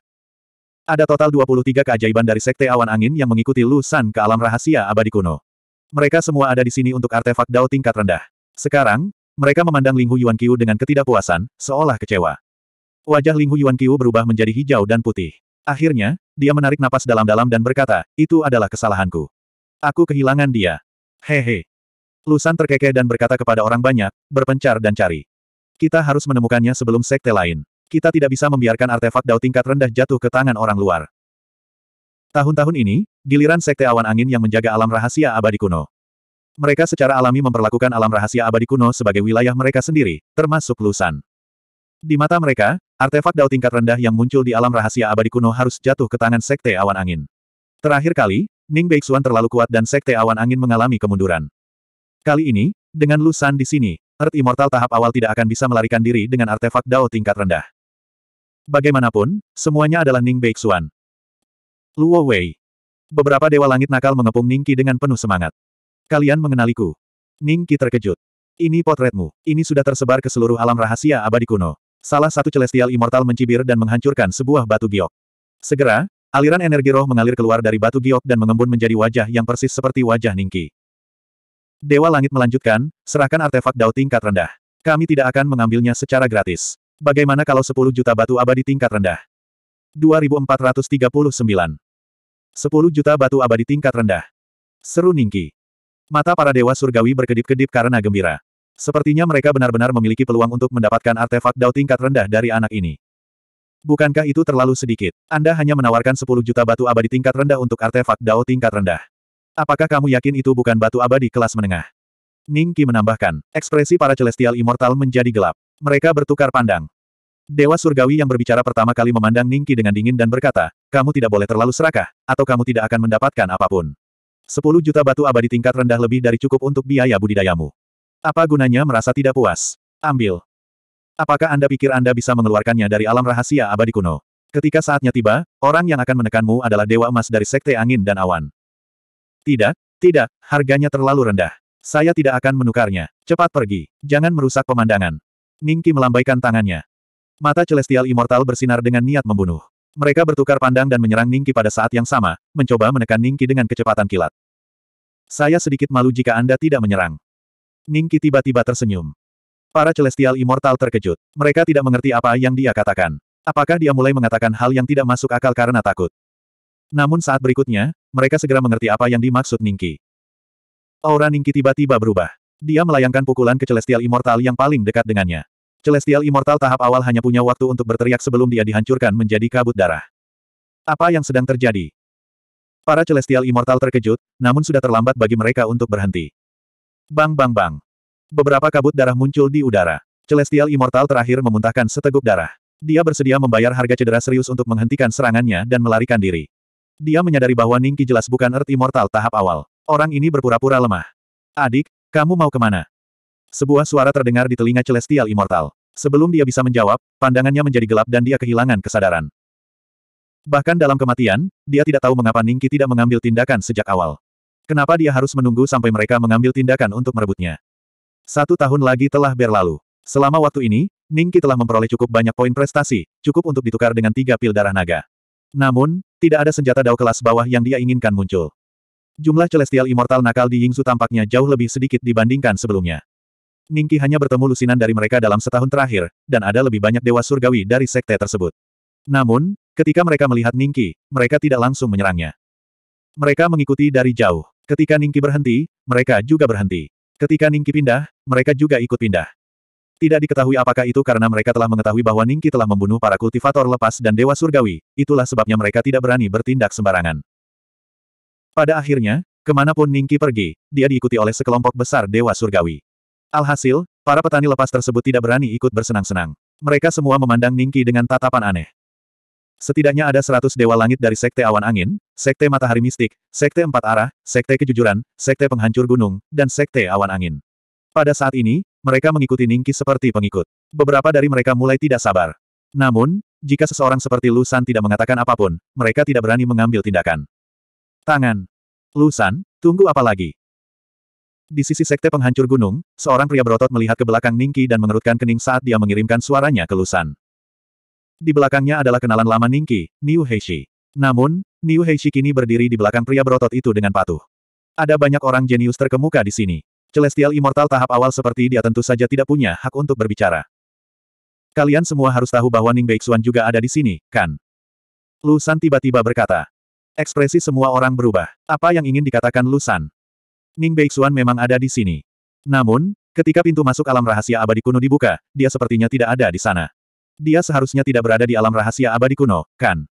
Ada total 23 keajaiban dari Sekte Awan Angin yang mengikuti Lusan ke alam rahasia abadi kuno. Mereka semua ada di sini untuk artefak Dao tingkat rendah. Sekarang, mereka memandang Ling Hu Yuan Qiu dengan ketidakpuasan, seolah kecewa. Wajah Ling Hu Yuan Qiu berubah menjadi hijau dan putih. Akhirnya, dia menarik napas dalam-dalam dan berkata, itu adalah kesalahanku. Aku kehilangan dia. Hehe. Lusan terkekeh dan berkata kepada orang banyak, berpencar dan cari. Kita harus menemukannya sebelum sekte lain. Kita tidak bisa membiarkan artefak dao tingkat rendah jatuh ke tangan orang luar. Tahun-tahun ini, giliran sekte awan angin yang menjaga alam rahasia abadi kuno. Mereka secara alami memperlakukan alam rahasia abadi kuno sebagai wilayah mereka sendiri, termasuk Lusan. Di mata mereka, artefak dao tingkat rendah yang muncul di alam rahasia abadi kuno harus jatuh ke tangan sekte awan angin. Terakhir kali, Ning Beixuan terlalu kuat dan sekte awan angin mengalami kemunduran. Kali ini, dengan Lusan di sini, Earth Immortal tahap awal tidak akan bisa melarikan diri dengan artefak Dao tingkat rendah. Bagaimanapun, semuanya adalah Ning Beixuan. Luo Wei. Beberapa dewa langit nakal mengepung Ningqi dengan penuh semangat. Kalian mengenaliku. Ningqi terkejut. Ini potretmu. Ini sudah tersebar ke seluruh alam rahasia abadi kuno. Salah satu celestial immortal mencibir dan menghancurkan sebuah batu giok. Segera, aliran energi roh mengalir keluar dari batu giok dan mengembun menjadi wajah yang persis seperti wajah Ningqi. Dewa Langit melanjutkan, serahkan artefak Dao tingkat rendah. Kami tidak akan mengambilnya secara gratis. Bagaimana kalau 10 juta batu abadi tingkat rendah? 2439. 10 juta batu abadi tingkat rendah. Seru Ningki. Mata para dewa surgawi berkedip-kedip karena gembira. Sepertinya mereka benar-benar memiliki peluang untuk mendapatkan artefak Dao tingkat rendah dari anak ini. Bukankah itu terlalu sedikit? Anda hanya menawarkan 10 juta batu abadi tingkat rendah untuk artefak Dao tingkat rendah. Apakah kamu yakin itu bukan batu abadi kelas menengah? Ning Qi menambahkan, ekspresi para Celestial Immortal menjadi gelap. Mereka bertukar pandang. Dewa Surgawi yang berbicara pertama kali memandang Ning Qi dengan dingin dan berkata, kamu tidak boleh terlalu serakah, atau kamu tidak akan mendapatkan apa pun. Sepuluh juta batu abadi tingkat rendah lebih dari cukup untuk biaya budidayamu. Apa gunanya merasa tidak puas? Ambil. Apakah Anda pikir Anda bisa mengeluarkannya dari alam rahasia abadi kuno? Ketika saatnya tiba, orang yang akan menekanmu adalah Dewa Emas dari Sekte Angin dan Awan. Tidak, tidak, harganya terlalu rendah. Saya tidak akan menukarnya. Cepat pergi. Jangan merusak pemandangan. Ningki melambaikan tangannya. Mata Celestial Immortal bersinar dengan niat membunuh. Mereka bertukar pandang dan menyerang Ningki pada saat yang sama, mencoba menekan Ningki dengan kecepatan kilat. Saya sedikit malu jika Anda tidak menyerang. Ningki tiba-tiba tersenyum. Para Celestial Immortal terkejut. Mereka tidak mengerti apa yang dia katakan. Apakah dia mulai mengatakan hal yang tidak masuk akal karena takut? Namun saat berikutnya, mereka segera mengerti apa yang dimaksud Ningki. Aura Ningki tiba-tiba berubah. Dia melayangkan pukulan ke Celestial Immortal yang paling dekat dengannya. Celestial Immortal tahap awal hanya punya waktu untuk berteriak sebelum dia dihancurkan menjadi kabut darah. Apa yang sedang terjadi? Para Celestial Immortal terkejut, namun sudah terlambat bagi mereka untuk berhenti. Bang bang bang. Beberapa kabut darah muncul di udara. Celestial Immortal terakhir memuntahkan seteguk darah. Dia bersedia membayar harga cedera serius untuk menghentikan serangannya dan melarikan diri. Dia menyadari bahwa Ningki jelas bukan Earth Immortal tahap awal. Orang ini berpura-pura lemah. Adik, kamu mau ke mana? Sebuah suara terdengar di telinga Celestial Immortal. Sebelum dia bisa menjawab, pandangannya menjadi gelap dan dia kehilangan kesadaran. Bahkan dalam kematian, dia tidak tahu mengapa Ningki tidak mengambil tindakan sejak awal. Kenapa dia harus menunggu sampai mereka mengambil tindakan untuk merebutnya? Satu tahun lagi telah berlalu. Selama waktu ini, Ningki telah memperoleh cukup banyak poin prestasi, cukup untuk ditukar dengan tiga pil darah naga. Namun, tidak ada senjata dao kelas bawah yang dia inginkan muncul. Jumlah Celestial Immortal nakal di Yingzu tampaknya jauh lebih sedikit dibandingkan sebelumnya. Ningki hanya bertemu lusinan dari mereka dalam setahun terakhir, dan ada lebih banyak dewa surgawi dari sekte tersebut. Namun, ketika mereka melihat Ningki, mereka tidak langsung menyerangnya. Mereka mengikuti dari jauh. Ketika Ningki berhenti, mereka juga berhenti. Ketika Ningki pindah, mereka juga ikut pindah. Tidak diketahui apakah itu karena mereka telah mengetahui bahwa Ningki telah membunuh para kultivator lepas dan dewa surgawi, itulah sebabnya mereka tidak berani bertindak sembarangan. Pada akhirnya, ke mana pun Ningki pergi, dia diikuti oleh sekelompok besar dewa surgawi. Alhasil, para petani lepas tersebut tidak berani ikut bersenang-senang. Mereka semua memandang Ningki dengan tatapan aneh. Setidaknya ada seratus dewa langit dari Sekte Awan Angin, Sekte Matahari Mistik, Sekte Empat Arah, Sekte Kejujuran, Sekte Penghancur Gunung, dan Sekte Awan Angin. Pada saat ini, mereka mengikuti Ningki seperti pengikut. Beberapa dari mereka mulai tidak sabar. Namun, jika seseorang seperti Lusan tidak mengatakan apa pun, mereka tidak berani mengambil tindakan. Tangan. Lusan, tunggu apa lagi? Di sisi Sekte Penghancur Gunung, seorang pria berotot melihat ke belakang Ningki dan mengerutkan kening saat dia mengirimkan suaranya ke Lusan. Di belakangnya adalah kenalan lama Ningki, Niu Heishi. Namun, Niu Heishi kini berdiri di belakang pria berotot itu dengan patuh. Ada banyak orang jenius terkemuka di sini. Celestial Immortal tahap awal seperti dia tentu saja tidak punya hak untuk berbicara. Kalian semua harus tahu bahwa Ning Beixuan juga ada di sini, kan? Lusan tiba-tiba berkata. Ekspresi semua orang berubah. Apa yang ingin dikatakan Lusan? Ning Beixuan memang ada di sini. Namun, ketika pintu masuk alam rahasia abadi kuno dibuka, dia sepertinya tidak ada di sana. Dia seharusnya tidak berada di alam rahasia abadi kuno, kan?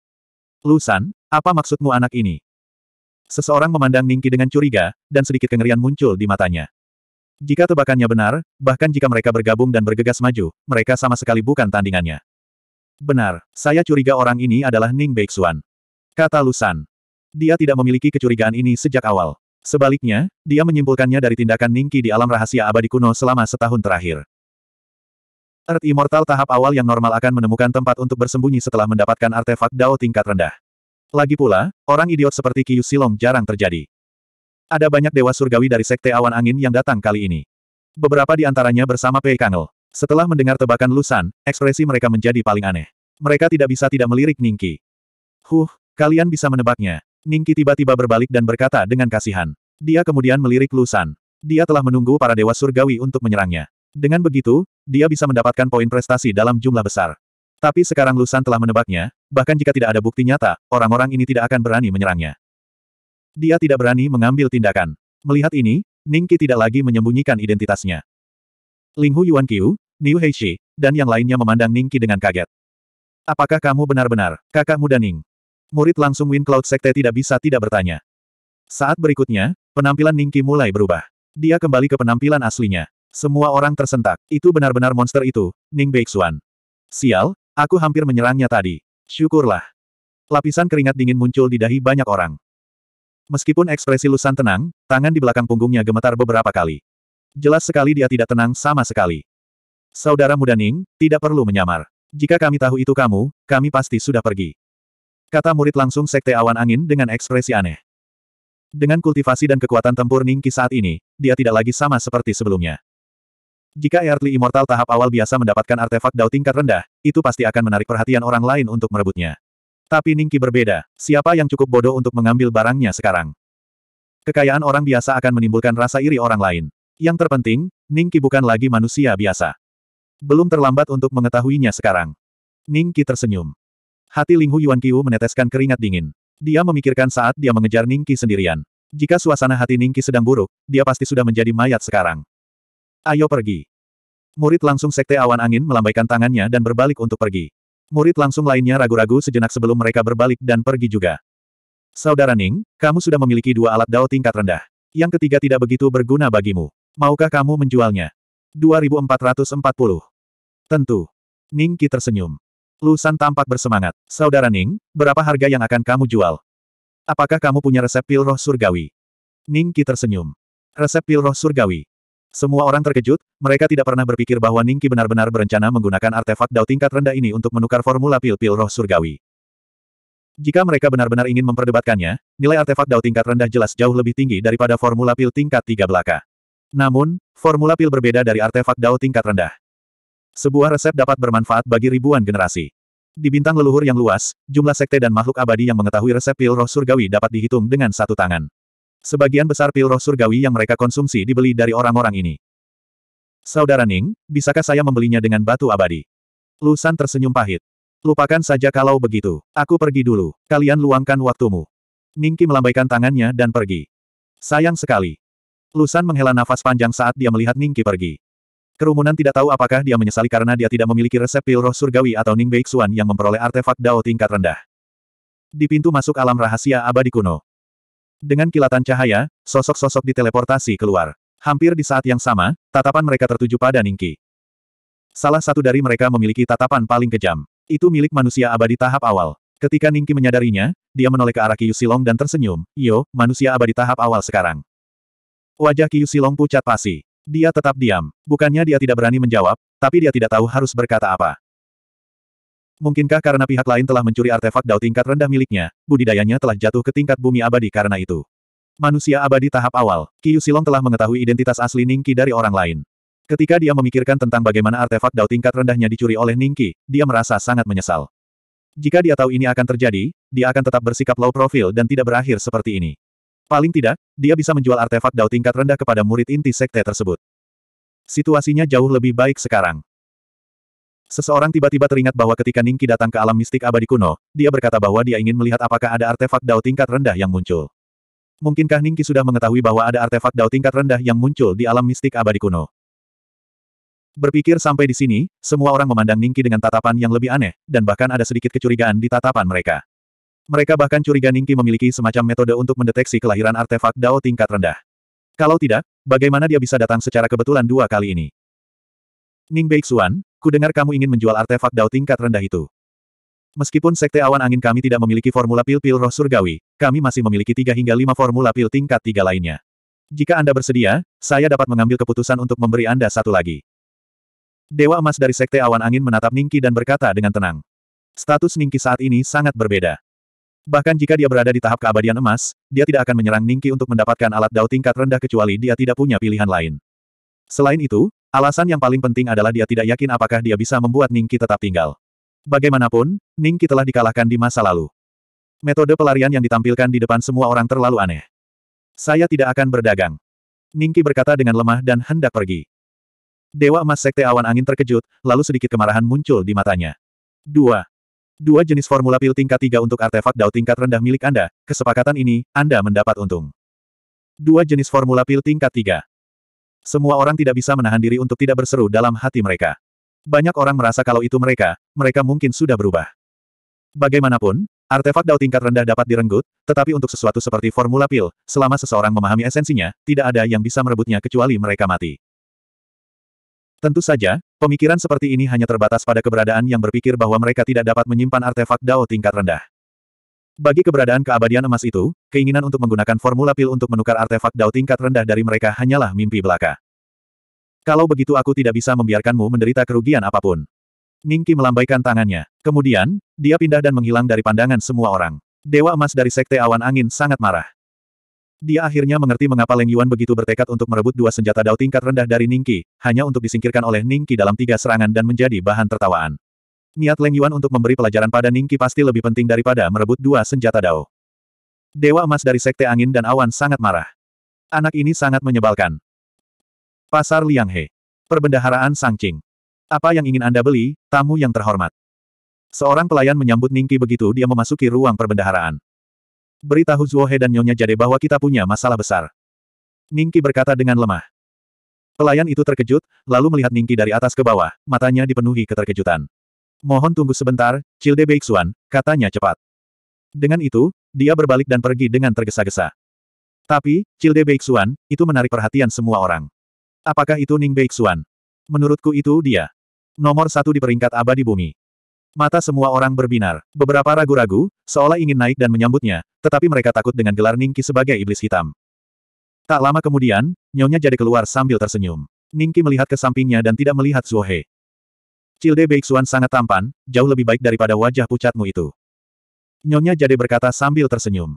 Lusan, apa maksudmu anak ini? Seseorang memandang Ningki dengan curiga, dan sedikit kengerian muncul di matanya. Jika tebakannya benar, bahkan jika mereka bergabung dan bergegas maju, mereka sama sekali bukan tandingannya. Benar, saya curiga orang ini adalah Ning Beixuan. Kata Lusan. Dia tidak memiliki kecurigaan ini sejak awal. Sebaliknya, dia menyimpulkannya dari tindakan Ningki di alam rahasia abadi kuno selama setahun terakhir. Earth Immortal tahap awal yang normal akan menemukan tempat untuk bersembunyi setelah mendapatkan artefak Dao tingkat rendah. Lagi pula, orang idiot seperti Qiu Silong jarang terjadi. Ada banyak dewa surgawi dari Sekte Awan Angin yang datang kali ini. Beberapa di antaranya bersama Pei Kangel. Setelah mendengar tebakan Lusan, ekspresi mereka menjadi paling aneh. Mereka tidak bisa tidak melirik Ningki. Huh, kalian bisa menebaknya. Ningki tiba-tiba berbalik dan berkata dengan kasihan. Dia kemudian melirik Lusan. Dia telah menunggu para dewa surgawi untuk menyerangnya. Dengan begitu, dia bisa mendapatkan poin prestasi dalam jumlah besar. Tapi sekarang Lusan telah menebaknya, bahkan jika tidak ada bukti nyata, orang-orang ini tidak akan berani menyerangnya. Dia tidak berani mengambil tindakan. Melihat ini, Ningki tidak lagi menyembunyikan identitasnya. Ling Hu Yuan Qiu, Niu Heishi, dan yang lainnya memandang Ningki dengan kaget. Apakah kamu benar-benar, kakak muda Ning? Murid langsung Wind Cloud Sekte tidak bisa tidak bertanya. Saat berikutnya, penampilan Ningki mulai berubah. Dia kembali ke penampilan aslinya. Semua orang tersentak. Itu benar-benar monster itu, Ning Beixuan. Sial, aku hampir menyerangnya tadi. Syukurlah. Lapisan keringat dingin muncul di dahi banyak orang. Meskipun ekspresi Lusan tenang, tangan di belakang punggungnya gemetar beberapa kali. Jelas sekali dia tidak tenang sama sekali. Saudara muda Ning, tidak perlu menyamar. Jika kami tahu itu kamu, kami pasti sudah pergi. Kata murid langsung Sekte Awan Angin dengan ekspresi aneh. Dengan kultivasi dan kekuatan tempur Ningki saat ini, dia tidak lagi sama seperti sebelumnya. Jika Earthly Immortal tahap awal biasa mendapatkan artefak Dao tingkat rendah, itu pasti akan menarik perhatian orang lain untuk merebutnya. Tapi Ningki berbeda, siapa yang cukup bodoh untuk mengambil barangnya sekarang? Kekayaan orang biasa akan menimbulkan rasa iri orang lain. Yang terpenting, Ningki bukan lagi manusia biasa. Belum terlambat untuk mengetahuinya sekarang. Ningki tersenyum. Hati Ling Hu Yuan Qiu meneteskan keringat dingin. Dia memikirkan saat dia mengejar Ningki sendirian. Jika suasana hati Ningki sedang buruk, dia pasti sudah menjadi mayat sekarang. Ayo pergi. Murid langsung Sekte Awan Angin melambaikan tangannya dan berbalik untuk pergi. Murid langsung lainnya ragu-ragu sejenak sebelum mereka berbalik dan pergi juga. Saudara Ning, kamu sudah memiliki dua alat dao tingkat rendah. Yang ketiga tidak begitu berguna bagimu. Maukah kamu menjualnya? 2440. Tentu. Ning Qi tersenyum. Lusan tampak bersemangat. Saudara Ning, berapa harga yang akan kamu jual? Apakah kamu punya resep pil roh surgawi? Ning Qi tersenyum. Resep pil roh surgawi. Semua orang terkejut, mereka tidak pernah berpikir bahwa Ningki benar-benar berencana menggunakan artefak dao tingkat rendah ini untuk menukar formula pil-pil roh surgawi. Jika mereka benar-benar ingin memperdebatkannya, nilai artefak Dao tingkat rendah jelas jauh lebih tinggi daripada formula pil tingkat tiga belaka. Namun, formula pil berbeda dari artefak Dao tingkat rendah. Sebuah resep dapat bermanfaat bagi ribuan generasi. Di bintang leluhur yang luas, jumlah sekte dan makhluk abadi yang mengetahui resep pil roh surgawi dapat dihitung dengan satu tangan. Sebagian besar pil roh surgawi yang mereka konsumsi dibeli dari orang-orang ini. Saudara Ning, bisakah saya membelinya dengan batu abadi? Lusan tersenyum pahit. Lupakan saja kalau begitu. Aku pergi dulu. Kalian luangkan waktumu. Ningki melambaikan tangannya dan pergi. Sayang sekali. Lusan menghela nafas panjang saat dia melihat Ningki pergi. Kerumunan tidak tahu apakah dia menyesali karena dia tidak memiliki resep pil roh surgawi atau Ning Beixuan yang memperoleh artefak Dao tingkat rendah. Di pintu masuk alam rahasia abadi kuno. Dengan kilatan cahaya, sosok-sosok diteleportasi keluar. Hampir di saat yang sama, tatapan mereka tertuju pada Ningki. Salah satu dari mereka memiliki tatapan paling kejam. Itu milik manusia abadi tahap awal. Ketika Ningki menyadarinya, dia menoleh ke arah Qiu Silong dan tersenyum. Iyo, manusia abadi tahap awal sekarang. Wajah Qiu Silong pucat pasi. Dia tetap diam. Bukannya dia tidak berani menjawab, tapi dia tidak tahu harus berkata apa. Mungkinkah karena pihak lain telah mencuri artefak dao tingkat rendah miliknya, budidayanya telah jatuh ke tingkat bumi abadi karena itu. Manusia abadi tahap awal, Qiu Silong telah mengetahui identitas asli Ningki dari orang lain. Ketika dia memikirkan tentang bagaimana artefak Dao tingkat rendahnya dicuri oleh Ningki, dia merasa sangat menyesal. Jika dia tahu ini akan terjadi, dia akan tetap bersikap low profile dan tidak berakhir seperti ini. Paling tidak, dia bisa menjual artefak Dao tingkat rendah kepada murid inti sekte tersebut. Situasinya jauh lebih baik sekarang. Seseorang tiba-tiba teringat bahwa ketika Ningki datang ke alam mistik abadi kuno, dia berkata bahwa dia ingin melihat apakah ada artefak Dao tingkat rendah yang muncul. Mungkinkah Ningki sudah mengetahui bahwa ada artefak Dao tingkat rendah yang muncul di alam mistik abadi kuno? Berpikir sampai di sini, semua orang memandang Ningki dengan tatapan yang lebih aneh, dan bahkan ada sedikit kecurigaan di tatapan mereka. Mereka bahkan curiga Ningki memiliki semacam metode untuk mendeteksi kelahiran artefak Dao tingkat rendah. Kalau tidak, bagaimana dia bisa datang secara kebetulan dua kali ini? Ning Beixuan, ku dengar kamu ingin menjual artefak Dao tingkat rendah itu. Meskipun Sekte Awan Angin kami tidak memiliki formula pil-pil roh surgawi, kami masih memiliki tiga hingga lima formula pil tingkat tiga lainnya. Jika Anda bersedia, saya dapat mengambil keputusan untuk memberi Anda satu lagi. Dewa emas dari Sekte Awan Angin menatap Ningki dan berkata dengan tenang. Status Ningki saat ini sangat berbeda. Bahkan jika dia berada di tahap keabadian emas, dia tidak akan menyerang Ningki untuk mendapatkan alat dao tingkat rendah kecuali dia tidak punya pilihan lain. Selain itu, alasan yang paling penting adalah dia tidak yakin apakah dia bisa membuat Ningki tetap tinggal. Bagaimanapun, Ningki telah dikalahkan di masa lalu. Metode pelarian yang ditampilkan di depan semua orang terlalu aneh. Saya tidak akan berdagang. Ningki berkata dengan lemah dan hendak pergi. Dewa emas Sekte Awan Angin terkejut, lalu sedikit kemarahan muncul di matanya. Dua. Dua jenis formula pil tingkat tiga untuk artefak dao tingkat rendah milik Anda, kesepakatan ini, Anda mendapat untung. Dua jenis formula pil tingkat tiga. Semua orang tidak bisa menahan diri untuk tidak berseru dalam hati mereka. Banyak orang merasa kalau itu mereka, mereka mungkin sudah berubah. Bagaimanapun, artefak dao tingkat rendah dapat direnggut, tetapi untuk sesuatu seperti formula pil, selama seseorang memahami esensinya, tidak ada yang bisa merebutnya kecuali mereka mati. Tentu saja, pemikiran seperti ini hanya terbatas pada keberadaan yang berpikir bahwa mereka tidak dapat menyimpan artefak Dao tingkat rendah. Bagi keberadaan keabadian emas itu, keinginan untuk menggunakan formula pil untuk menukar artefak Dao tingkat rendah dari mereka hanyalah mimpi belaka. Kalau begitu aku tidak bisa membiarkanmu menderita kerugian apa pun. Ningki melambaikan tangannya. Kemudian, dia pindah dan menghilang dari pandangan semua orang. Dewa emas dari Sekte Awan Angin sangat marah. Dia akhirnya mengerti mengapa Leng Yuan begitu bertekad untuk merebut dua senjata dao tingkat rendah dari Ningqi, hanya untuk disingkirkan oleh Ningqi dalam tiga serangan dan menjadi bahan tertawaan. Niat Leng Yuan untuk memberi pelajaran pada Ningqi pasti lebih penting daripada merebut dua senjata dao. Dewa emas dari Sekte Angin dan Awan sangat marah. Anak ini sangat menyebalkan. Pasar Liang He. Perbendaharaan Sangqing. Apa yang ingin Anda beli, tamu yang terhormat? Seorang pelayan menyambut Ningqi begitu dia memasuki ruang perbendaharaan. Beritahu Zuohe dan Nyonya Jade bahwa kita punya masalah besar. Ningki berkata dengan lemah. Pelayan itu terkejut, lalu melihat Ningki dari atas ke bawah, matanya dipenuhi keterkejutan. Mohon tunggu sebentar, Cilde Beixuan, katanya cepat. Dengan itu, dia berbalik dan pergi dengan tergesa-gesa. Tapi, Cilde Beixuan, itu menarik perhatian semua orang. Apakah itu Ning Beixuan? Menurutku itu dia. Nomor satu di peringkat abadi bumi. Mata semua orang berbinar. Beberapa ragu-ragu, seolah ingin naik dan menyambutnya, tetapi mereka takut dengan gelar Ningki sebagai iblis hitam. Tak lama kemudian, Nyonya jadi keluar sambil tersenyum. Ningki melihat ke sampingnya dan tidak melihat Zuohe. Cilde Beixuan sangat tampan, jauh lebih baik daripada wajah pucatmu itu. Nyonya Jade berkata sambil tersenyum.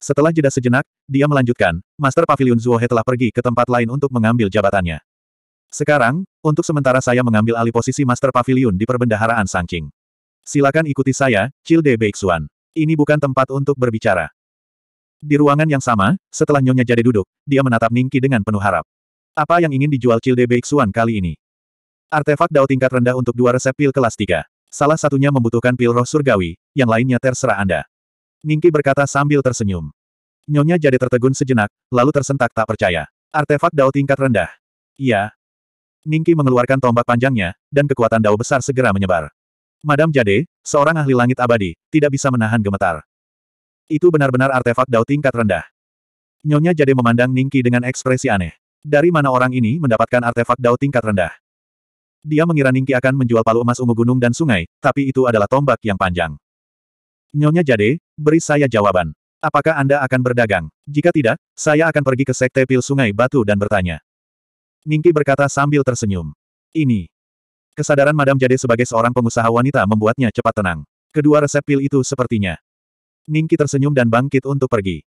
Setelah jeda sejenak, dia melanjutkan, Master Pavilion Zuohe telah pergi ke tempat lain untuk mengambil jabatannya. Sekarang, untuk sementara saya mengambil alih posisi Master Pavilion di perbendaharaan Sangqing. Silakan ikuti saya, Childe Beixuan. Ini bukan tempat untuk berbicara. Di ruangan yang sama, setelah Nyonya Jade duduk, dia menatap Ningki dengan penuh harap. Apa yang ingin dijual Childe Beixuan kali ini? Artefak dao tingkat rendah untuk dua resep pil kelas 3. Salah satunya membutuhkan pil roh surgawi, yang lainnya terserah Anda. Ningki berkata sambil tersenyum. Nyonya jadi tertegun sejenak, lalu tersentak tak percaya. Artefak dao tingkat rendah. Iya. Ningki mengeluarkan tombak panjangnya, dan kekuatan dao besar segera menyebar. Madam Jade, seorang ahli langit abadi, tidak bisa menahan gemetar. Itu benar-benar artefak dao tingkat rendah. Nyonya Jade memandang Ningki dengan ekspresi aneh. Dari mana orang ini mendapatkan artefak dao tingkat rendah? Dia mengira Ningki akan menjual palu emas ungu gunung dan sungai, tapi itu adalah tombak yang panjang. Nyonya Jade, beri saya jawaban. Apakah Anda akan berdagang? Jika tidak, saya akan pergi ke Sekte Pil Sungai Batu dan bertanya. Ningki berkata sambil tersenyum. Ini. Kesadaran Madam Jade sebagai seorang pengusaha wanita membuatnya cepat tenang. Kedua resep pil itu sepertinya. Ningki tersenyum dan bangkit untuk pergi.